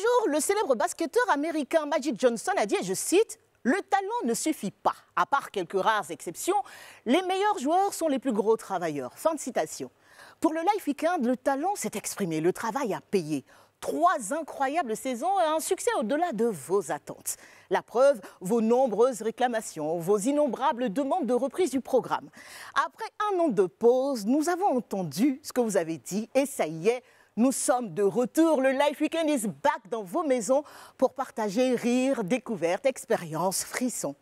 jour, le célèbre basketteur américain Magic Johnson a dit, et je cite, le talent ne suffit pas. À part quelques rares exceptions, les meilleurs joueurs sont les plus gros travailleurs. Fin de citation. Pour le Life Weekend, le talent s'est exprimé, le travail a payé. Trois incroyables saisons et un succès au-delà de vos attentes. La preuve, vos nombreuses réclamations, vos innombrables demandes de reprise du programme. Après un an de pause, nous avons entendu ce que vous avez dit et ça y est, nous sommes de retour. Le Life Weekend is back dans vos maisons pour partager rire, découvertes, expériences, frissons.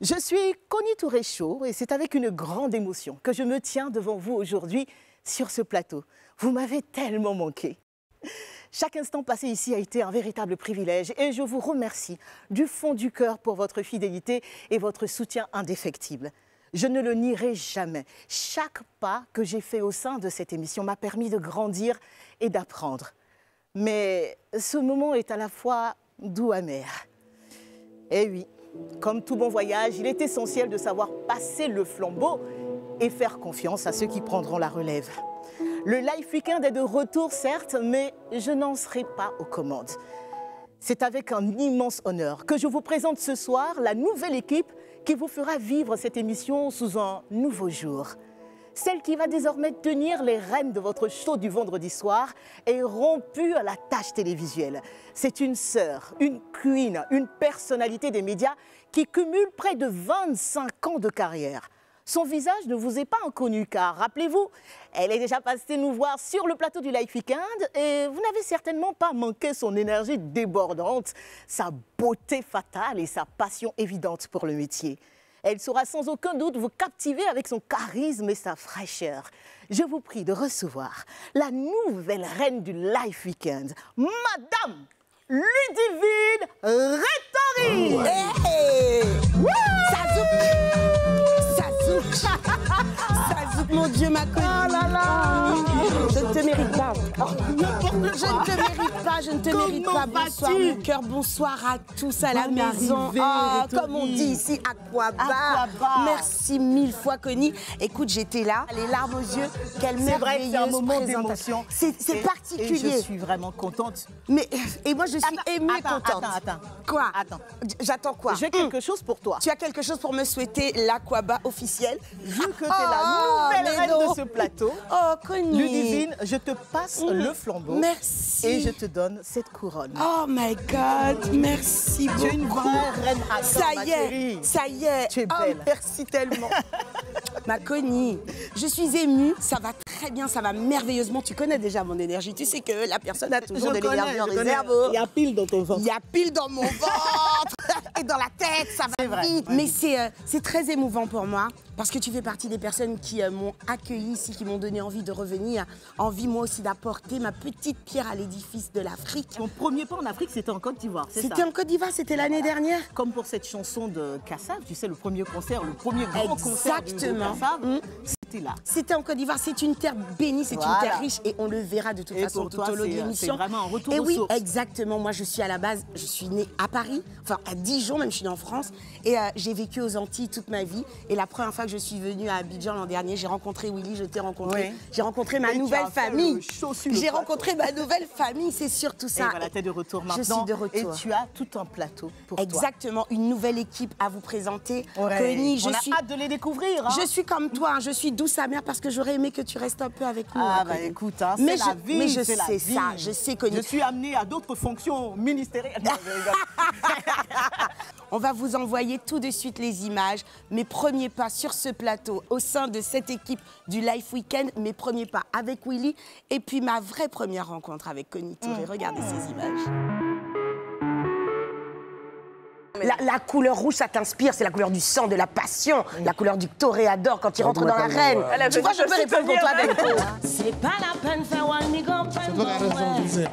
Je suis Connie Touréchaud et c'est avec une grande émotion que je me tiens devant vous aujourd'hui sur ce plateau. Vous m'avez tellement manqué. Chaque instant passé ici a été un véritable privilège et je vous remercie du fond du cœur pour votre fidélité et votre soutien indéfectible. Je ne le nierai jamais. Chaque pas que j'ai fait au sein de cette émission m'a permis de grandir et d'apprendre. Mais ce moment est à la fois doux amer. Eh oui, comme tout bon voyage, il est essentiel de savoir passer le flambeau et faire confiance à ceux qui prendront la relève. Le Life Weekend est de retour, certes, mais je n'en serai pas aux commandes. C'est avec un immense honneur que je vous présente ce soir la nouvelle équipe qui vous fera vivre cette émission sous un nouveau jour. Celle qui va désormais tenir les rênes de votre show du vendredi soir est rompue à la tâche télévisuelle. C'est une sœur, une queen, une personnalité des médias qui cumule près de 25 ans de carrière. Son visage ne vous est pas inconnu car, rappelez-vous, elle est déjà passée nous voir sur le plateau du Life Weekend et vous n'avez certainement pas manqué son énergie débordante, sa beauté fatale et sa passion évidente pour le métier. Elle saura sans aucun doute vous captiver avec son charisme et sa fraîcheur. Je vous prie de recevoir la nouvelle reine du Life Weekend, Madame Ludivine Rétori. Hey Ça zouk Ça zouk Ça zouk, mon Dieu, ma connue Je ne te mérite pas. Je ne te mérite pas, je ne te mérite pas. Bonsoir, mon cœur, bonsoir à tous à la maison. Ah, comme on dit ici, Aquaba. Aquaba. Merci mille fois, Connie. Écoute, j'étais là, les larmes aux yeux. Quelle que c'est un merveilleuse moment présentation. d'émotion. C'est c'est Et- particulier. je suis vraiment contente. Mais, et moi, je suis Attends, émue attends, contente. attends, attends. Quoi Attends. J- J'attends quoi J'ai quelque chose pour toi. Tu as quelque chose pour me souhaiter l'Aquaba officielle Vu que tu es Oh, la nouvelle mais reine de ce plateau, Oh, Connie Ludivine, je te passe le flambeau. Merci. Et je te donne cette couronne. Oh my God, merci beaucoup. tu es une vraie reine à Ça y est, ça y est. Tu es Oh, belle. merci tellement. Ma Connie, je suis émue, ça va très bien, ça va merveilleusement. Tu connais déjà mon énergie, tu sais que la personne a toujours de l'énergie en réserve. Il y a pile dans ton ventre. Il y a pile dans mon ventre et dans la tête, ça va vrai, vite. ouais. Mais c'est euh, très émouvant pour moi parce que tu fais partie des personnes qui euh, m'ont accueilli ici, qui m'ont donné envie de revenir, envie moi aussi d'apporter ma petite pierre à l'édifice de l'Afrique. Ton premier pas en Afrique, c'était en Côte d'Ivoire, C'était en Côte d'Ivoire, c'était l'année dernière. Comme pour cette chanson de Kassav, tu sais, le premier concert, le premier grand concert groupe Kassav. C'était là. C'était en Côte d'Ivoire, c'est une terre bénie, c'est Voilà. une terre riche et on le verra de toute Et façon pour tout toi, au long de euh, l'émission. vraiment un retour Et aux oui, sources. exactement. Moi, je suis à la base, je suis née à Paris, enfin à Dijon, même je suis née en France, et euh, j'ai vécu aux Antilles toute ma vie. Et la première fois que je suis venue à Abidjan l'an dernier, j'ai rencontré Willy, je t'ai rencontré, Oui. j'ai rencontré ma Et nouvelle famille. J'ai rencontré ma nouvelle famille, c'est surtout Et ça. voilà, t'es de retour Je maintenant. suis de retour. Et tu as tout un plateau pour toi. Exactement, une nouvelle équipe à vous présenter. Ouais. Connie, je On a suis. hâte de les découvrir. hein. Je suis comme toi, hein, je suis douce amère parce que j'aurais aimé que tu restes un peu avec nous. Ah hein, bah Connie. écoute, hein, mais la je, vie, mais je la sais vie. ça, je sais Connie. Je suis amenée à d'autres fonctions ministérielles. On va vous envoyer tout de suite les images, mes premiers pas sur ce plateau au sein de cette équipe du Life Weekend, mes premiers pas avec Willy et puis ma vraie première rencontre avec Connie Touré. Regardez ces images. La, la couleur rouge, ça t'inspire, c'est la couleur du sang, de la passion, la couleur du toréador quand il rentre dans l'arène. Tu vois, je peux répondre pour toi avec C'est pas la peine faire de dire.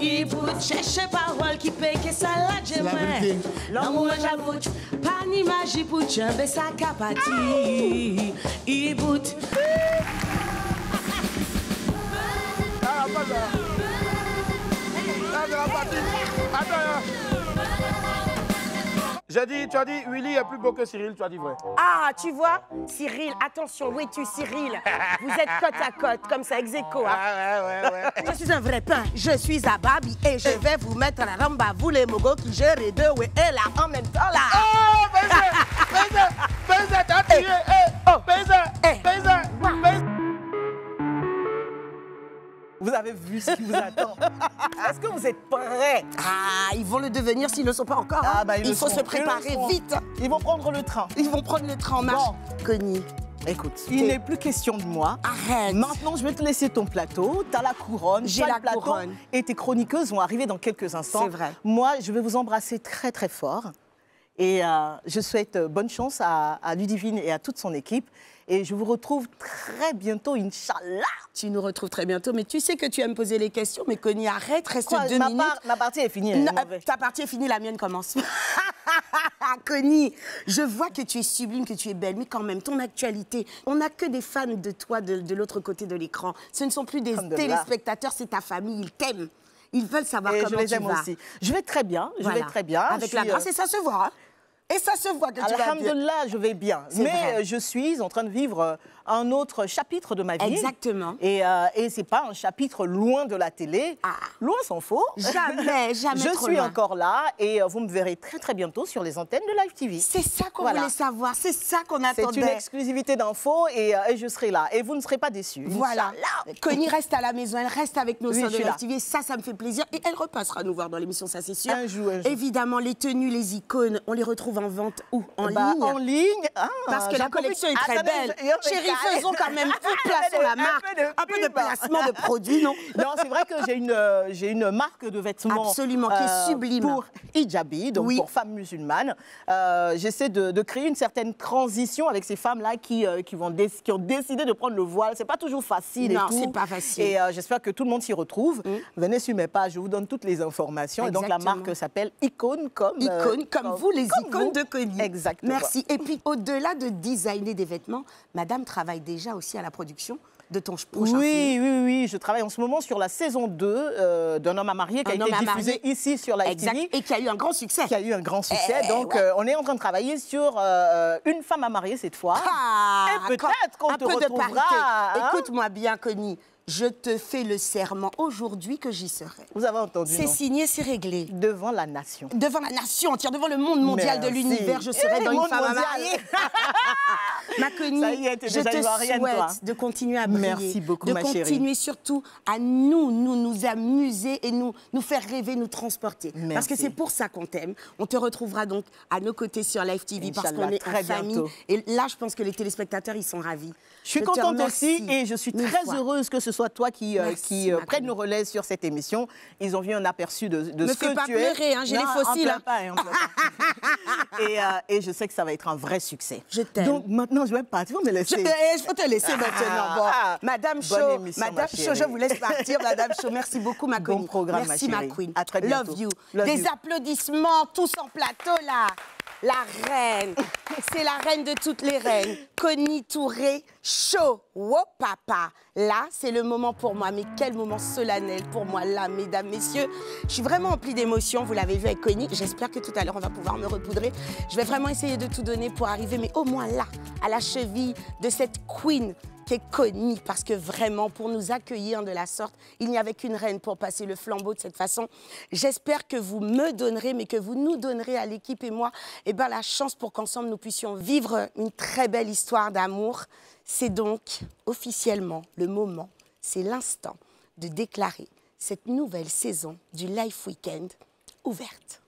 Il faut chercher parole qui paye que ça la vérité. L'amour j'avoue, pas ni magie pour jambe sa capati. Il bout. J'ai dit, tu as dit, Willy est plus beau que Cyril, tu as dit vrai. Ah, tu vois Cyril, attention, où es-tu Cyril? Vous êtes côte à côte, comme ça, ex aequo, hein. Ah ouais, ouais, ouais. Je suis un vrai pain, je suis à Babi et je vais vous mettre la ramba, vous les mogos qui gèrent les deux, ouais, et là, en même temps, là. Oh, Baiser Baiser t'as tiré Eh, oh. Baiser Eh. Baiser Baiser Vous avez vu ce qui vous attend. Est-ce que vous êtes prêts Ah, ils vont le devenir s'ils ne le sont pas encore. Ah, bah, ils Il faut se préparer vite. Ils vont prendre le train. Ils vont prendre le train en marche. Bon. Connie, Écoute, il n'est plus question de moi. arrête. Maintenant, je vais te laisser ton plateau. Tu as la couronne. J'ai t'as le la plateau, couronne. Et tes chroniqueuses vont arriver dans quelques instants. C'est vrai. Moi, je vais vous embrasser très, très fort. Et euh, je souhaite euh, bonne chance à, à Ludivine et à toute son équipe. Et je vous retrouve très bientôt, Inch'Allah. Tu nous retrouves très bientôt, mais tu sais que tu aimes poser les questions, mais Connie, arrête, reste Quoi, deux ma, minutes. part- ma partie est finie. Non, je ta partie est finie, la mienne commence. Connie, je vois que tu es sublime, que tu es belle, mais quand même, ton actualité, on n'a que des fans de toi de, de l'autre côté de l'écran. Ce ne sont plus des téléspectateurs, c'est ta famille, ils t'aiment. Ils veulent savoir Et je comment les tu aime vas. aussi. Je vais très bien. Je Voilà. vais très bien. Avec Je la grâce, euh, et ça se voit. hein. Et ça se voit que tu vas bien. Alhamdulillah, je vais bien. Mais vrai. euh, je suis en train de vivre euh, un autre chapitre de ma vie. Exactement. Et, euh, et c'est pas un chapitre loin de la télé. Ah. Loin s'en faut. Jamais, jamais Je trop suis loin. encore là et euh, vous me verrez très très bientôt sur les antennes de Live TV. C'est ça qu'on Voilà. voulait savoir, c'est ça qu'on C'est attendait. une exclusivité d'infos et, euh, et je serai là. Et vous ne serez pas déçus. Voilà. Connie reste à la maison, elle reste avec nous Oui, sur de là. TV. Ça, ça me fait plaisir. Et elle repassera nous voir dans l'émission, ça c'est sûr. Un jour, un jour. Évidemment, les tenues, les icônes, on les retrouve en vente où? En Bah, ligne En ligne. Ah, Parce que la collection est profite. très belle. Chérie, faisons quand même toute place sur la marque. un peu de placement de produits, non Non, c'est vrai que j'ai une, euh, j'ai une marque de vêtements. Absolument, qui est sublime. Pour hijabi, donc pour femmes musulmanes. Euh, J'essaie de, créer une certaine transition avec ces femmes-là qui, euh, qui, vont qui ont décidé de prendre le voile. C'est pas toujours facile Non, c'est pas facile. Mm. Et euh, j'espère que tout le monde s'y retrouve. Venez sur mes pages, je vous donne toutes les informations. Et donc la marque s'appelle Icône comme... euh, Icônes comme vous, les icônes de Connie. Exactement. Merci. Et puis, au-delà de designer des vêtements, madame travaille déjà aussi à la production de ton prochain film. Oui, oui, oui, je travaille en ce moment sur la saison 2 euh, d'un homme à marier qui Un a été à diffusé marier. ici sur la Exact. TV. Et qui a eu un grand succès. qui a eu un grand succès. Eh, Donc, ouais. euh, on est en train de travailler sur euh, une femme à marier cette fois. Ah, Et peut-être qu'on te peu retrouvera, hein. Écoute-moi bien, Connie. Je te fais le serment aujourd'hui que j'y serai. Vous avez entendu, C'est signé, c'est réglé. Devant la nation. Devant la nation entière, devant le monde mondial de l'univers, je serai oui, dans une femme à marier. Ma Connie, Ça y est, t'es je déjà te souhaite toi. de continuer à briller. Merci beaucoup, de ma chérie. continuer surtout à nous, nous, nous amuser et nous, nous faire rêver, nous transporter. Parce Merci. que c'est pour ça qu'on t'aime. On te retrouvera donc à nos côtés sur Live TV parce qu'on est très en famille. bientôt. Et là, je pense que les téléspectateurs, ils sont ravis. Je suis te contente aussi et je suis très fois. heureuse que ce soit toi qui, euh, qui euh, prenne le relais sur cette émission. Ils ont vu un aperçu de, de ce fais que tu es. pleurer, hein, j'ai les fossiles, en hein. pas, en pleure pas. et, euh, et je sais que ça va être un vrai succès. Je t'aime. Donc maintenant, je vais partir. Vous me Je, laisser. eh, je peux te laisser maintenant. Bon, ah. Madame Chaud, émission, Madame ma Chaud, chérie. je vous laisse partir, Madame Chaud. Merci beaucoup, ma Bon Connie. programme, ma Merci, ma, chérie. queen. À très bientôt. Love you. Love Des you. applaudissements, tous en plateau, là. La reine. C'est la reine de toutes les reines. Connie Touré, chaud. Wow, papa. Là, c'est le moment pour moi. Mais quel moment solennel pour moi, là, mesdames, messieurs. Je suis vraiment emplie d'émotions. Vous l'avez vu avec Connie. J'espère que tout à l'heure, on va pouvoir me repoudrer. Je vais vraiment essayer de tout donner pour arriver, mais au moins là, à la cheville de cette queen qui est Connie, parce que vraiment, pour nous accueillir de la sorte, il n'y avait qu'une reine pour passer le flambeau de cette façon. J'espère que vous me donnerez, mais que vous nous donnerez à l'équipe et moi, eh ben, la chance pour qu'ensemble nous puissions vivre une très belle histoire d'amour. C'est donc officiellement le moment, c'est l'instant de déclarer cette nouvelle saison du Life Weekend ouverte.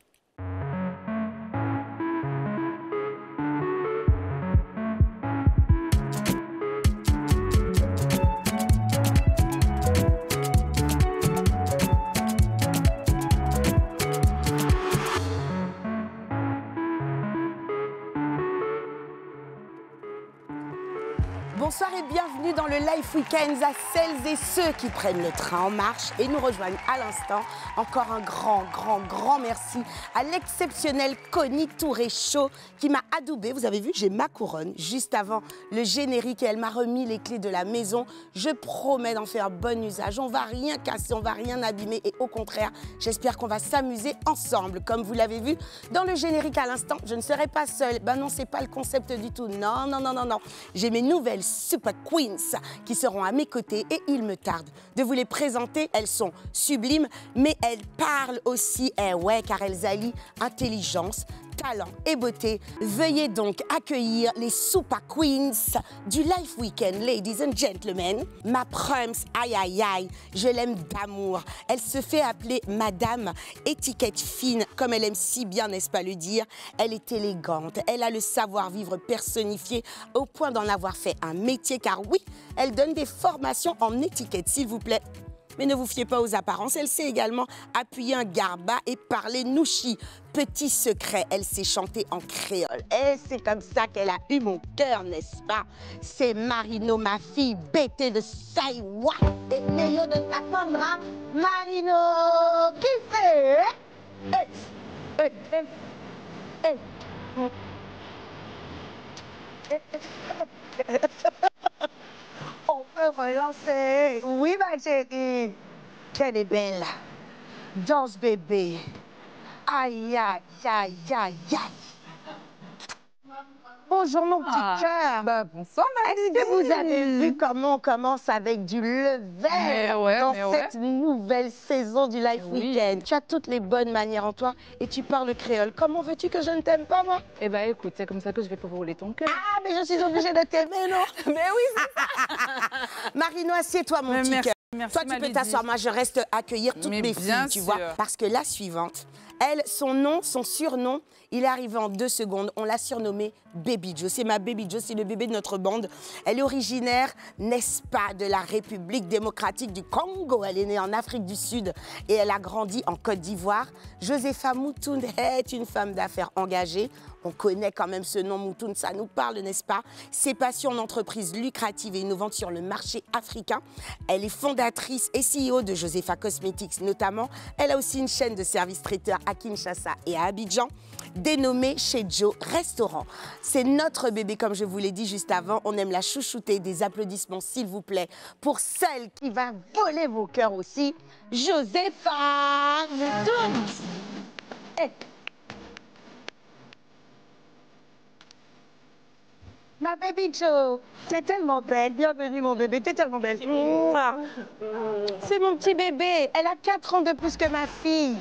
Bienvenue dans le Life Weekends à celles et ceux qui prennent le train en marche et nous rejoignent à l'instant. Encore un grand, grand, grand merci à l'exceptionnel Connie Touré Chaud qui m'a adoubé. Vous avez vu, j'ai ma couronne juste avant le générique et elle m'a remis les clés de la maison. Je promets d'en faire bon usage. On va rien casser, on va rien abîmer et au contraire, j'espère qu'on va s'amuser ensemble. Comme vous l'avez vu dans le générique à l'instant, je ne serai pas seule. Ben non, c'est pas le concept du tout. Non, non, non, non, non. J'ai mes nouvelles Super Queens qui seront à mes côtés et il me tarde de vous les présenter. Elles sont sublimes, mais elles parlent aussi, eh ouais, car elles allient intelligence, talent et beauté. Veuillez donc accueillir les Super Queens du Life Weekend, ladies and gentlemen. Ma Prums, aïe aïe aïe, je l'aime d'amour. Elle se fait appeler Madame étiquette fine, comme elle aime si bien, n'est-ce pas le dire. Elle est élégante, elle a le savoir-vivre personnifié au point d'en avoir fait un métier, car oui, elle donne des formations en étiquette, s'il vous plaît. Mais ne vous fiez pas aux apparences, elle sait également appuyer un garba et parler nouchi. Petit secret, elle sait chanter en créole. Et c'est comme ça qu'elle a eu mon cœur, n'est-ce pas C'est Marino, ma fille, bêtée de Saïwa. Et de Tapandra. Marino, qui Eh, eh, eh, On peut relancer. Oui, ma chérie. Qu'elle est belle. Danse bébé. Aïe, aïe, aïe, aïe, aïe. Bonjour mon petit cœur. Bah, bonsoir, Est-ce que vous avez vu comment on commence avec du level Mais ouais, dans ouais. cette nouvelle saison du Life Oui. Weekend? Tu as toutes les bonnes manières en toi et tu parles créole. Comment veux-tu que je ne t'aime pas, moi? Eh bah écoute, c'est comme ça que je vais pour rouler ton cœur. Ah, mais je suis obligée de t'aimer, non? Mais oui, Marino, assieds-toi, mon Mais petit cœur. Merci, Toi, tu peux t'asseoir. Moi, je reste accueillir toutes Mais mes filles, tu vois. Parce que la suivante, elle, son nom, son surnom, il est arrivé en deux secondes. On l'a surnommée Baby Joe. C'est ma Baby Joe, c'est le bébé de notre bande. Elle est originaire, n'est-ce pas, de la République démocratique du Congo. Elle est née en Afrique du Sud et elle a grandi en Côte d'Ivoire. Josepha Moutoun est une femme d'affaires engagée. On connaît quand même ce nom Moutoun, ça nous parle, n'est-ce pas? Ses passions en entreprise lucrative et innovante sur le marché africain. Elle est fondatrice et CEO de Josepha Cosmetics notamment. Elle a aussi une chaîne de services traiteurs à Kinshasa et à Abidjan, dénommée chez Joe Restaurant. C'est notre bébé, comme je vous l'ai dit juste avant. On aime la chouchouter. Des applaudissements, s'il vous plaît, pour celle qui va voler vos cœurs aussi, Josepha Moutoun. Eh, Ma baby Joe, t'es tellement belle. Bienvenue mon bébé, t'es tellement belle. C'est mon petit bébé. Elle a 4 ans de plus que ma fille.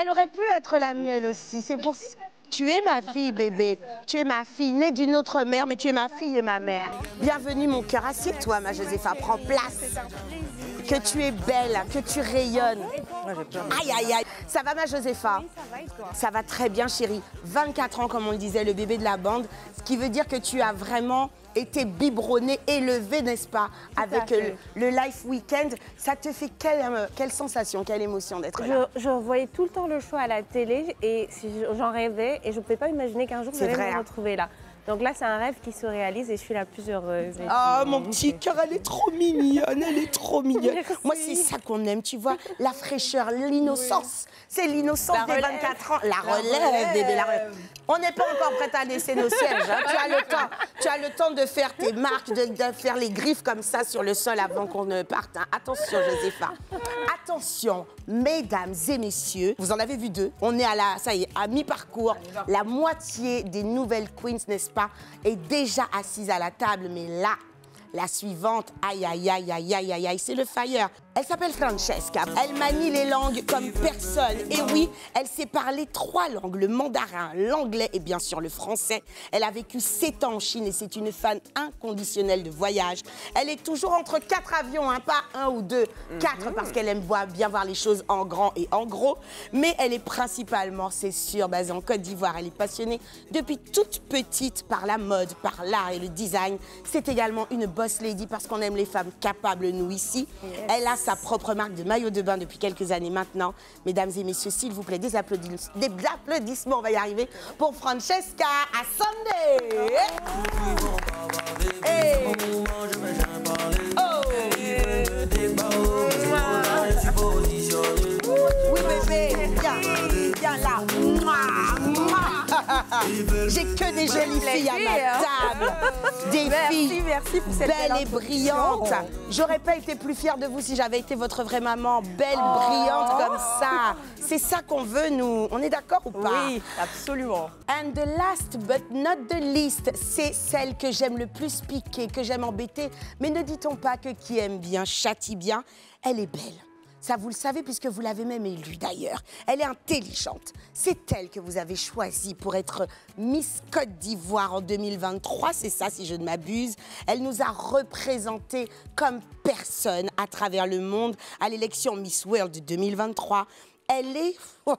Elle aurait pu être la mienne aussi. C'est pour Tu es ma fille, bébé. Tu es ma fille, née d'une autre mère, mais tu es ma fille et ma mère. Bienvenue mon cœur, assieds-toi ma Josépha, prends place. Que tu es belle, que tu rayonnes. Aïe aïe aïe. Ça va ma Josépha Ça va très bien chérie. 24 ans comme on le disait, le bébé de la bande. Ce qui veut dire que tu as vraiment été biberonné, élevé, n'est-ce pas Avec euh, le, le Life Weekend. Ça te fait quelle, euh, quelle sensation, quelle émotion d'être là? Je, je voyais tout le temps le show à la télé et j'en rêvais et je ne pouvais pas imaginer qu'un jour j'allais me hein. retrouver là. Donc là, c'est un rêve qui se réalise et je suis la plus heureuse. Oh, puis, mon petit cœur, elle est trop mignonne, elle est trop mignonne. Merci. Moi, c'est ça qu'on aime, tu vois, la fraîcheur, l'innocence. C'est l'innocence La des relève. 24 ans. La relève, bébé, la relève. On n'est pas encore prête à laisser nos sièges. hein. Tu as le temps. Tu as le temps de faire tes marques, de, de faire les griffes comme ça sur le sol avant qu'on ne parte. hein. Attention, Josépha. Attention, mesdames et messieurs. Vous en avez vu deux. On est à la, ça y est, à mi-parcours. La moitié des nouvelles queens, n'est-ce pas, est déjà assise à la table. Mais là, la suivante, aïe, aïe, aïe, aïe, aïe, aïe, aïe, c'est le fire. Elle s'appelle Francesca. Elle manie les langues comme personne. Et oui, elle sait parler trois langues, le mandarin, l'anglais et bien sûr le français. Elle a vécu sept ans en Chine et c'est une fan inconditionnelle de voyage. Elle est toujours entre quatre avions, hein, pas un ou deux, quatre parce qu'elle aime voir- bien voir les choses en grand et en gros. Mais elle est principalement, c'est sûr, basée en Côte d'Ivoire. Elle est passionnée depuis toute petite par la mode, par l'art et le design. C'est également une boss lady parce qu'on aime les femmes capables, nous ici. Elle a sa sa propre marque de maillot de bain depuis quelques années maintenant. Mesdames et messieurs, s'il vous plaît, des, applaudissements, des applaudissements, on va y arriver, pour Francesca à Sunday. Hey. Oh. Oui, bébé, viens là. J'ai que des jolies filles à ma table. Des Merci, filles merci pour cette belles belle et brillantes. J'aurais pas été plus fière de vous si j'avais été votre vraie maman, belle, Oh. brillante comme ça. C'est ça qu'on veut, nous. On est d'accord ou pas? Oui, absolument. And the last but not the least, c'est celle que j'aime le plus piquer, que j'aime embêter. Mais ne dit-on pas que qui aime bien châtie bien Elle est belle. Ça, vous le savez puisque vous l'avez même élue d'ailleurs. Elle est intelligente. C'est elle que vous avez choisie pour être Miss Côte d'Ivoire en 2023. C'est ça, si je ne m'abuse. Elle nous a représentés comme personne à travers le monde à l'élection Miss World 2023. Elle est,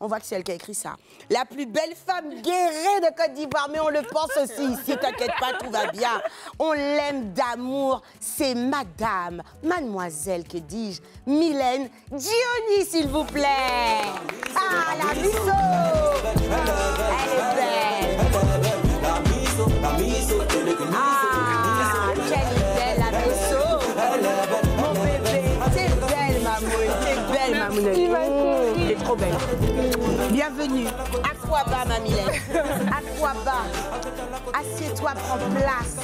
on voit que c'est elle qui a écrit ça, la plus belle femme guérée de Côte d'Ivoire, mais on le pense aussi ici, t'inquiète pas, tout va bien. On l'aime d'amour, c'est Madame, Mademoiselle, que dis-je, Mylène Diony, s'il vous plaît. Ah, la Misso Elle est belle. Bienvenue. À quoi bas, ma Mylène À quoi bas Assieds-toi, prends place.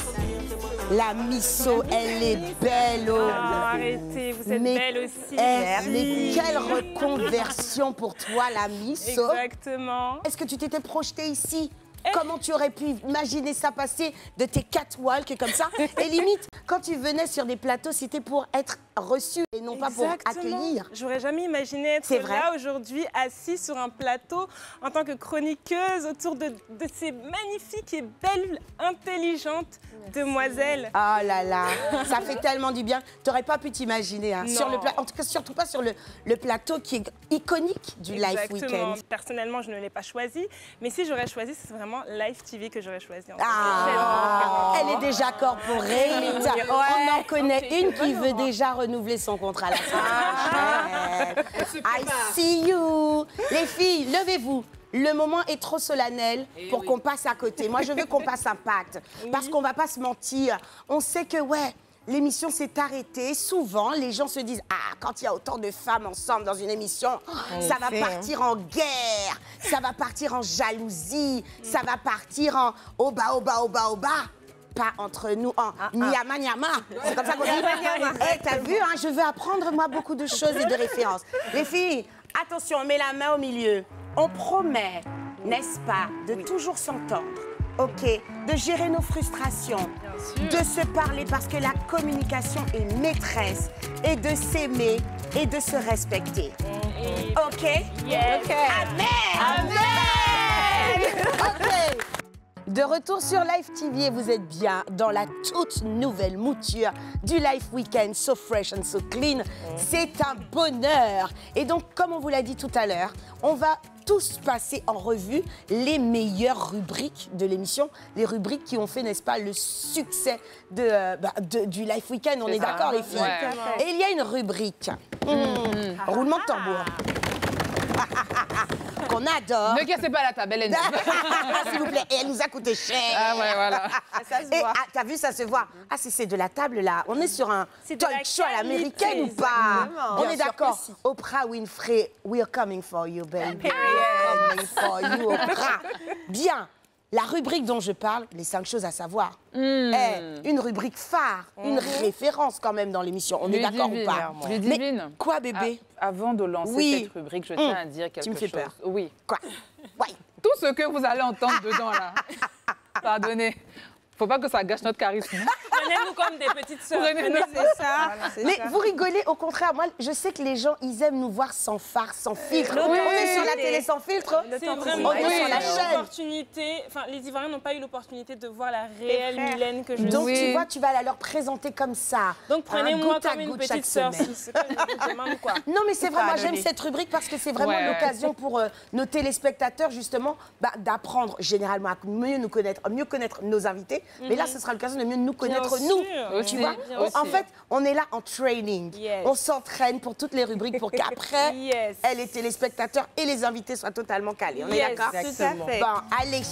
La Misso, elle est belle, oh. Arrêtez, vous êtes Mais- belle aussi. Mais quelle reconversion pour toi, la Misso Exactement. Est-ce que tu t'étais projetée ici Comment tu aurais pu imaginer ça passer de tes catwalks comme ça Et limite, quand tu venais sur des plateaux, c'était pour être reçu et non pas pour accueillir. J'aurais jamais imaginé être vrai. là aujourd'hui, assise sur un plateau en tant que chroniqueuse autour de, de ces magnifiques et belles, intelligentes demoiselles. Oh là là, ça fait tellement du bien. Tu n'aurais pas pu t'imaginer. hein, sur le en tout cas, surtout pas sur le, le plateau qui est iconique du Life Exactement. Weekend. Personnellement, je ne l'ai pas choisi, mais si j'aurais choisi, c'est vraiment Live TV que j'aurais choisi. en fait. Ah, elle est déjà corporée. On en connaît une qui veut déjà renouveler son contrat la prochaine. I see you. Les filles, levez-vous. Le moment est trop solennel pour qu'on passe à côté. Moi, je veux qu'on passe un pacte. Parce qu'on va pas se mentir. On sait que, ouais, l'émission s'est arrêtée. Souvent, les gens se disent Ah, quand il y a autant de femmes ensemble dans une émission, ça va partir en guerre, ça va partir en jalousie, ça va partir en au bas, au bas, au bas, au bas. Pas entre nous, en nyama nyama. C'est comme ça qu'on dit. Eh, t'as vu, hein, je veux apprendre, moi, beaucoup de choses et de références. Les filles, attention, on met la main au milieu. On promet, n'est-ce pas, de toujours s'entendre. OK, de gérer nos frustrations, de se parler parce que la communication est maîtresse et de s'aimer et de se respecter. OK? Yes. Amen. Amen de retour sur Live TV, vous êtes bien dans la toute nouvelle mouture du Life Weekend, so fresh and so clean. C'est un bonheur. Et donc, comme on vous l'a dit tout à l'heure, on va tous passer en revue les meilleures rubriques de l'émission, les rubriques qui ont fait, n'est-ce pas, le succès de, euh, bah, de- du Life Weekend. On est, d'accord, les filles Ouais. Et il y a une rubrique. Mmh. Roulement de tambour. Qu'on adore. Ne cassez pas la table, elle est neuve. S'il vous plaît, et elle nous a coûté cher. Ah ouais, voilà. Et ah, t'as vu, ça se voit. Ah, si c'est de la table là, on est sur un talk show à l'américaine ou pas? exactement. On Bien est d'accord. si. Oprah Winfrey, we are coming for you, baby. We are coming for you, Oprah. Bien. La rubrique dont je parle, les cinq choses à savoir, est une rubrique phare, une référence quand même dans l'émission. On est d'accord ou pas. Mais quoi, bébé avant de lancer Oui. cette rubrique, je tiens à dire quelque Tu me fais chose. peur. Oui. Quoi? Ouais. Tout ce que vous allez entendre dedans, là, pardonnez. Faut pas que ça gâche notre charisme. Prenez-nous comme des petites sœurs. Prenez-nous- Prenez ça. Mais vous rigolez, au contraire, moi, je sais que les gens, ils aiment nous voir sans phare, sans filtre. On l'authenticité. est sur la télé sans filtre. C'est vraiment On est sur la une chaîne. opportunité. Enfin, les Ivoiriens n'ont pas eu l'opportunité de voir la réelle. Mylène que je Donc, suis. tu vois, tu vas la leur présenter comme ça. Donc Hein, prenez-moi comme une petite sœur. c'est. Non, mais c'est vrai, moi j'aime cette rubrique parce que c'est vraiment Ouais. l'occasion pour euh, nos téléspectateurs, justement, bah, d'apprendre généralement à mieux nous connaître, à mieux connaître nos invités. Mais là, ce sera l'occasion de mieux nous connaître Bien nous. sûr. Tu vois En fait, on est là en training. Yes. On s'entraîne pour toutes les rubriques pour qu'après, Yes. les téléspectateurs et les invités soient totalement calés. On est d'accord tout à fait. Bon, allez.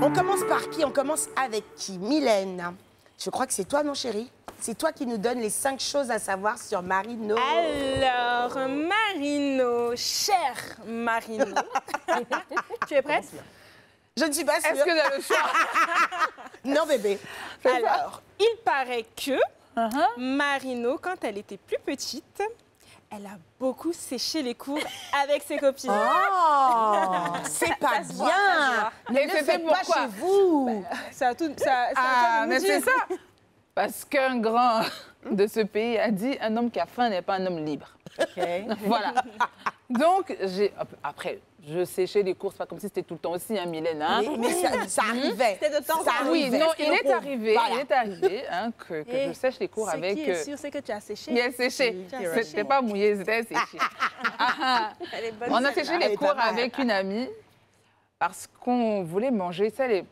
On commence par qui? On commence avec qui? Mylène. Je crois que c'est toi, non, chérie C'est toi qui nous donne les cinq choses à savoir sur Marino. Alors, Marino, cher Marino. tu es prête? Je ne suis pas sûre. Est-ce que t'as le choix? Non, bébé. Alors, il paraît que Uh-huh. Marino, quand elle était plus petite, elle a beaucoup séché les cours avec ses copines. Oh, c'est pas voit, bien. voit. Ne le faites pas chez vous. Ça a tout, ça, ça a Ah, tout mais c'est ça Parce qu'un grand de ce pays a dit un homme qui a faim n'est pas un homme libre. Voilà. Donc, j'ai après, je séchais les cours, c'est pas comme si c'était tout le temps aussi, hein, Mylène. hein. Mais, mais ça, ça arrivait. C'était de temps en Ça temps. Oui, arrivait. non, il est arrivé, Voilà. il est arrivé hein, que, que je sèche les cours Ce avec. qui est sûr, c'est que tu as séché. Il est séché. C'était pas mouillé, c'était séché. Ah, ah. Elle est bonne, On a séché les cours avec une amie parce qu'on voulait manger. Les-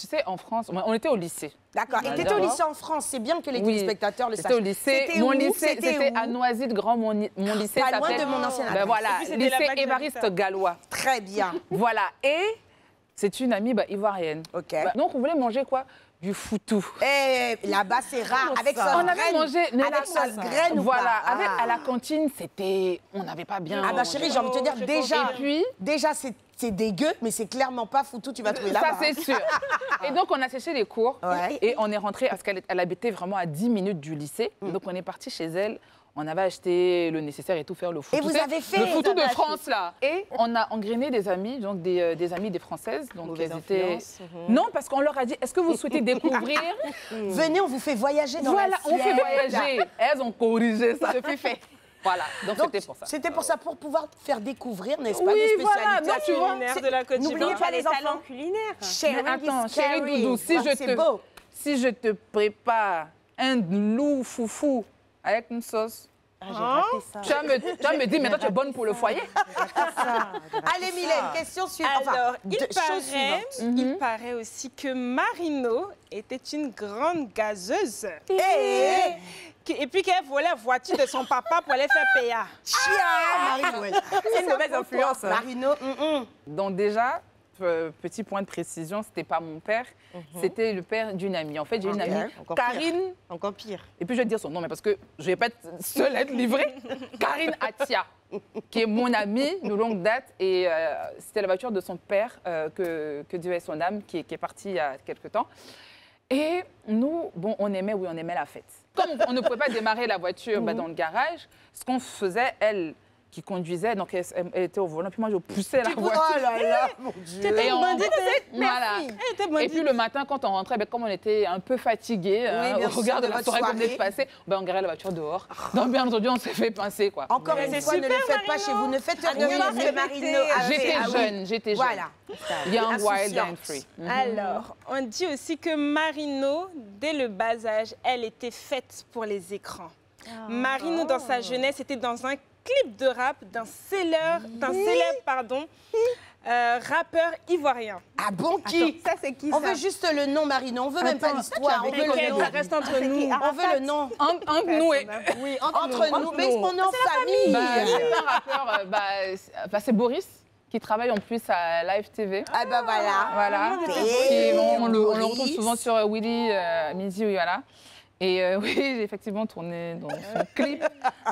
tu sais, en France, on était au lycée. D'accord. Et Ah, t'étais au lycée en France. C'est bien que les Oui, téléspectateurs le sachent. C'était au lycée. Mon lycée, C'était à Noisy-de-Grand. Mon, lycée Pas loin de mon ancienne Ben voilà, puis, lycée Évariste. Gallois. Très bien. Voilà. Et c'est une amie bah, ivoirienne. Ok. Bah, donc, on voulait manger quoi? Du foutou. Et là-bas, c'est rare. Avec sauce On avait graine. mangé Avec la- sauce graine ou Voilà, pas? avec, Ah. à la cantine, c'était. On n'avait pas bien. Ah bah chérie, j'ai envie de te dire, Je déjà, Et puis déjà c'est c'est dégueu, mais c'est clairement pas foutu, tu vas trouver là-bas. Ça, c'est sûr. Et donc, on a séché les cours. Ouais. Et on est rentré, parce qu'elle elle habitait vraiment à 10 minutes du lycée. Mm. Donc, on est parti chez elle. On avait acheté le nécessaire et tout, faire le foutu. vous Tu sais, avez fait Le Ça de France, là. Et on a engrainé des amis, donc des, euh, des amis des Françaises. Donc, elles étaient... Mhm. Non, parce qu'on leur a dit, est-ce que vous souhaitez découvrir Venez, on vous fait voyager dans Voilà, la on fait voyager. Elles ont corrigé ça. Depuis fait. Voilà, donc c'était pour ça. C'était pour ça, pour pouvoir faire découvrir, n'est-ce pas, Oui, des voilà, spécialités. non, tu vois. Culinaire de la Côte N'oubliez pas les enfants. talents culinaires. Mais attends, chérie. Doudou, si Voilà, je te, beau. si je te prépare un loup foufou avec une sauce, tu vas me, tu vas me dire, mais toi, tu es bonne pour le foyer. Allez, Mylène, question suivante. Enfin, Alors, il de- paraît, suivante. il paraît aussi que Marino était une grande gazeuse. Eh, Et puis qu'elle volait la voiture de son papa pour aller faire PA. chia C'est une mauvaise influence. Marino, hum, hum. Donc déjà, euh, petit point de précision, c'était pas mon père, c'était le père d'une amie. En fait, j'ai une amie, encore pire. Karine, Encore pire. et puis je vais dire son nom, mais parce que je vais pas être seule à être livrée. Karine Atia, qui est mon amie de longue date, et euh, c'était la voiture de son père, euh, que, que Dieu ait son âme, qui, est- qui est parti il y a quelque temps. Et nous, bon, on aimait, oui, on aimait la fête. Comme on ne pouvait pas démarrer la voiture bah, dans le garage, ce qu'on faisait, elle qui conduisait, donc elle, elle était au volant, puis moi je poussais la Oh voiture. là là, mon Dieu. Et on- bandite, voilà. Et puis le matin, quand on rentrait, ben, comme on était un peu fatigué Oui, bien au sûr, regard de de la soirée qu'on venait de passer, ben, on garait la voiture dehors. Donc bien entendu, on s'est fait pincer. quoi. Encore une fois, ne le faites pas chez vous. Ne faites Ah, rien répéter, Marino ah, J'étais ah jeune, j'étais jeune. Voilà. Young, wild and free. Mhm. Alors, on dit aussi que Marino, dès le bas âge, elle était faite pour les écrans. Marino, dans sa jeunesse, était dans un clip de rap d'un célèbre, d'un célèbre pardon, euh, rappeur ivoirien. Ah bon, qui Ça, c'est qui On ça veut juste le nom, Marino. On veut même pas l'histoire. On veut le nom. ça reste entre nous. On veut le nom. En- Entre nous et... Oui, entre nous. Mais on est en famille. Bah, c'est un rappeur, euh, bah, c'est- bah, c'est Boris qui travaille en plus à Live TV. Ah bah voilà. Voilà. Et Qui- on, on le, on le Boris. retrouve souvent sur euh, Willy, euh, Midi, oui, voilà. Et euh, oui, j'ai effectivement tourné dans son clip.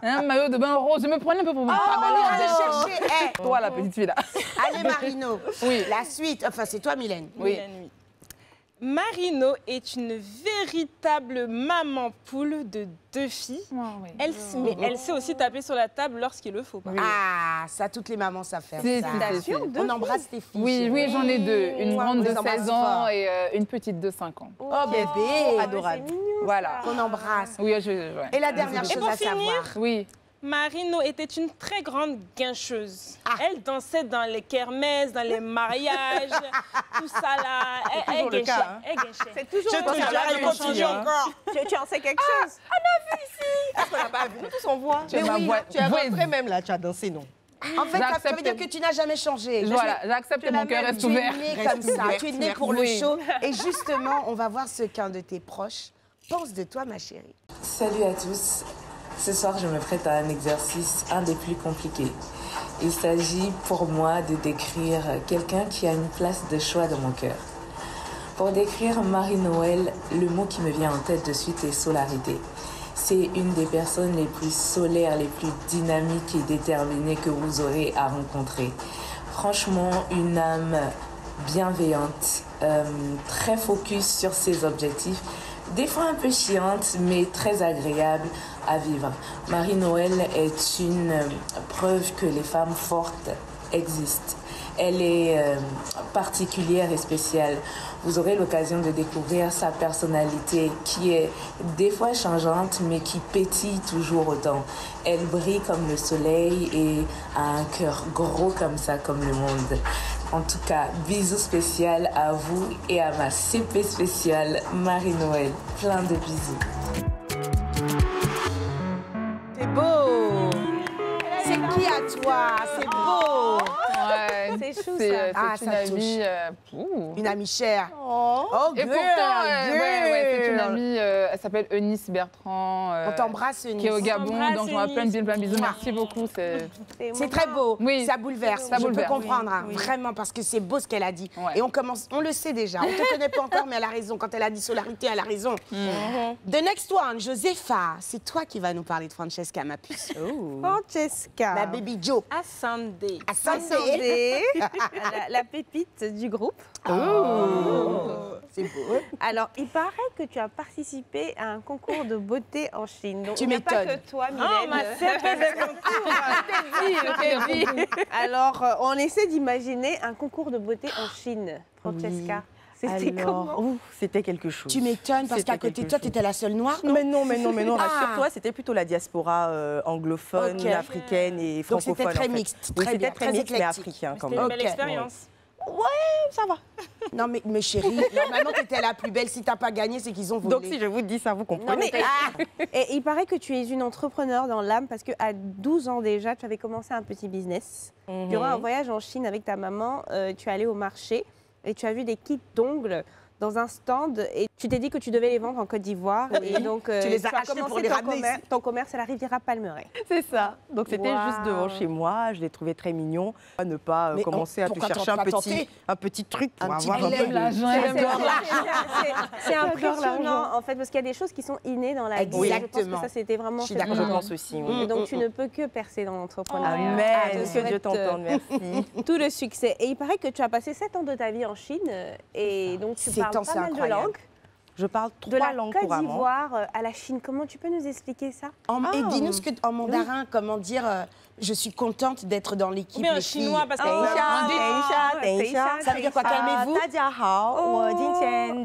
Un maillot de bain rose. Je me prenais un peu pour vous Oh, allez chercher. Eh, Toi, la petite fille là. Allez, Marino. Oui. La suite. Enfin, c'est toi, Mylène. Oui. La nuit. Marino est une véritable maman poule de deux filles. Elle, mais elle sait aussi taper sur la table lorsqu'il le faut. pas. Ah, ça, toutes les mamans savent faire ça. On embrasse tes filles. Oui, oui, j'en ai deux. Une grande on de les embrasse 16 ans et euh, une petite de 5 ans. Oh, bébé. Adorable. Voilà. Qu'on embrasse. Oui, je, ouais. Et la dernière Et chose à finir, savoir. Oui. Marino était une très grande guincheuse. Ah. Elle dansait dans les kermesses, dans les mariages, tout ça là. Elle, elle toujours le guinchait, cas, hein. elle guinchait. C'est toujours Je jure, Jamais elle continue hein. encore. Tu, tu en sais quelque chose? Ah, on a vu ici. Est-ce qu'on n'a pas vu Nous tous on voit. Tu voix- Tu as rentré même là, tu as dansé, non En fait, ça- veut dire que tu n'as jamais changé. Voilà, j'accepte que mon cœur reste Tu ouvert. es né comme ça, tu es né pour le Oui. show. Et justement, on va voir ce qu'un de tes proches pense de toi, ma chérie. Salut à tous. Ce soir, je me prête à un exercice, un des plus compliqués. Il s'agit pour moi de décrire quelqu'un qui a une place de choix dans mon cœur. Pour décrire Marie-Noël, le mot qui me vient en tête de suite est solarité. C'est une des personnes les plus solaires, les plus dynamiques et déterminées que vous aurez à rencontrer. Franchement, une âme bienveillante, euh, très focus sur ses objectifs, des fois un peu chiante, mais très agréable vivre. Marie-Noël est une euh, preuve que les femmes fortes existent. Elle est euh, particulière et spéciale. Vous aurez l'occasion de découvrir sa personnalité qui est des fois changeante mais qui pétille toujours autant. Elle brille comme le soleil et a un cœur gros comme ça, comme le monde. En tout cas, bisous spécial à vous et à ma CP spéciale Marie-Noël. Plein de bisous. C'est beau. C'est qui à toi? C'est beau C'est chou, ça. Ah, c'est une touche. amie. euh. Une amie chère. Oh. Oh, Et girl, pourtant, euh, ouais, ouais, c'est une amie, euh, elle s'appelle Eunice Bertrand. euh, On t'embrasse, Eunice. Qui est au Gabon, donc je vous plein de bisous, plein de bisous. Merci beaucoup. c'est- très beau. Oui. Ça bouleverse. Ça Je bouleverse. peux comprendre, hein, Oui. vraiment, parce que c'est beau ce qu'elle a dit. Ouais. Et on commence, on le sait déjà. On te connaît pas encore, mais elle a raison. Quand elle a dit solarité, elle a raison. The next one, Josepha. C'est toi qui vas nous parler de Francesca, ma puce. Francesca. La baby Joe. À Sunday. À Sunday. La, la pépite du groupe. C'est beau. Alors, il paraît que tu as participé à un concours de beauté en Chine. Donc, Tu a pas m'étonnes. que toi, Oh, Mylène. ma sœur concours. Alors, euh, on essaie d'imaginer un concours de beauté en Chine, Francesca. C'était comment c'était quelque chose. Tu m'étonnes parce C'était qu'à côté de toi, tu étais la seule noire, non Mais non, mais non, mais non, Ah. rassure-toi, c'était plutôt la diaspora euh, anglophone, Ok. africaine et Donc francophone. c'était très en fait. mixte, Oui, très c'était bien, très très mixte, mais africain quand C'était même. une belle expérience. Ça va. Non, mais, mais chérie, normalement, tu étais la plus belle. Si t'as pas gagné, c'est qu'ils ont volé. Donc si je vous dis ça, vous Non, comprenez. mais t'as- Et il paraît que tu es une entrepreneur dans l'âme parce qu'à 12 ans déjà, tu avais commencé un petit business. Mhm. Durant un voyage en Chine avec ta maman, euh, tu es allé au marché et tu as vu des kits d'ongles dans un stand et tu t'es dit que tu devais les vendre en Côte d'Ivoire. Et donc, euh, Tu les as achetés pour les ton ramener commerce, ton commerce à la Riviera Palmeraie. C'est ça. Donc c'était juste devant chez moi. Je l'ai trouvé très mignon. À ne pas euh, on- commencer à te chercher un petit, un petit truc pour Un petit avoir un peu L'argent, C'est- impressionnant en fait parce qu'il y a des choses qui sont innées dans la vie. Je pense Exactement. que ça c'était vraiment Je suis d'accord. Je pense aussi. oui. Et donc tu ne peux que percer dans l'entrepreneuriat. Amen. Je te Que Dieu euh, t'entende. Merci. tout le succès. Et il paraît que tu as passé 7 ans de ta vie en Chine et donc tu Sept parles ans, pas c'est mal de incroyable. langues. Je parle De trois la langues Côte couramment. d'Ivoire euh, à la Chine. Comment tu peux nous expliquer ça? En- Ah. Et dis-nous ce que, en mandarin, comment dire euh, je suis contente d'être dans l'équipe. Mais en chinois, parce que... Ah, ah, ça veut dire quoi Calmez-vous. Francesca, oh, oh, oh. hein.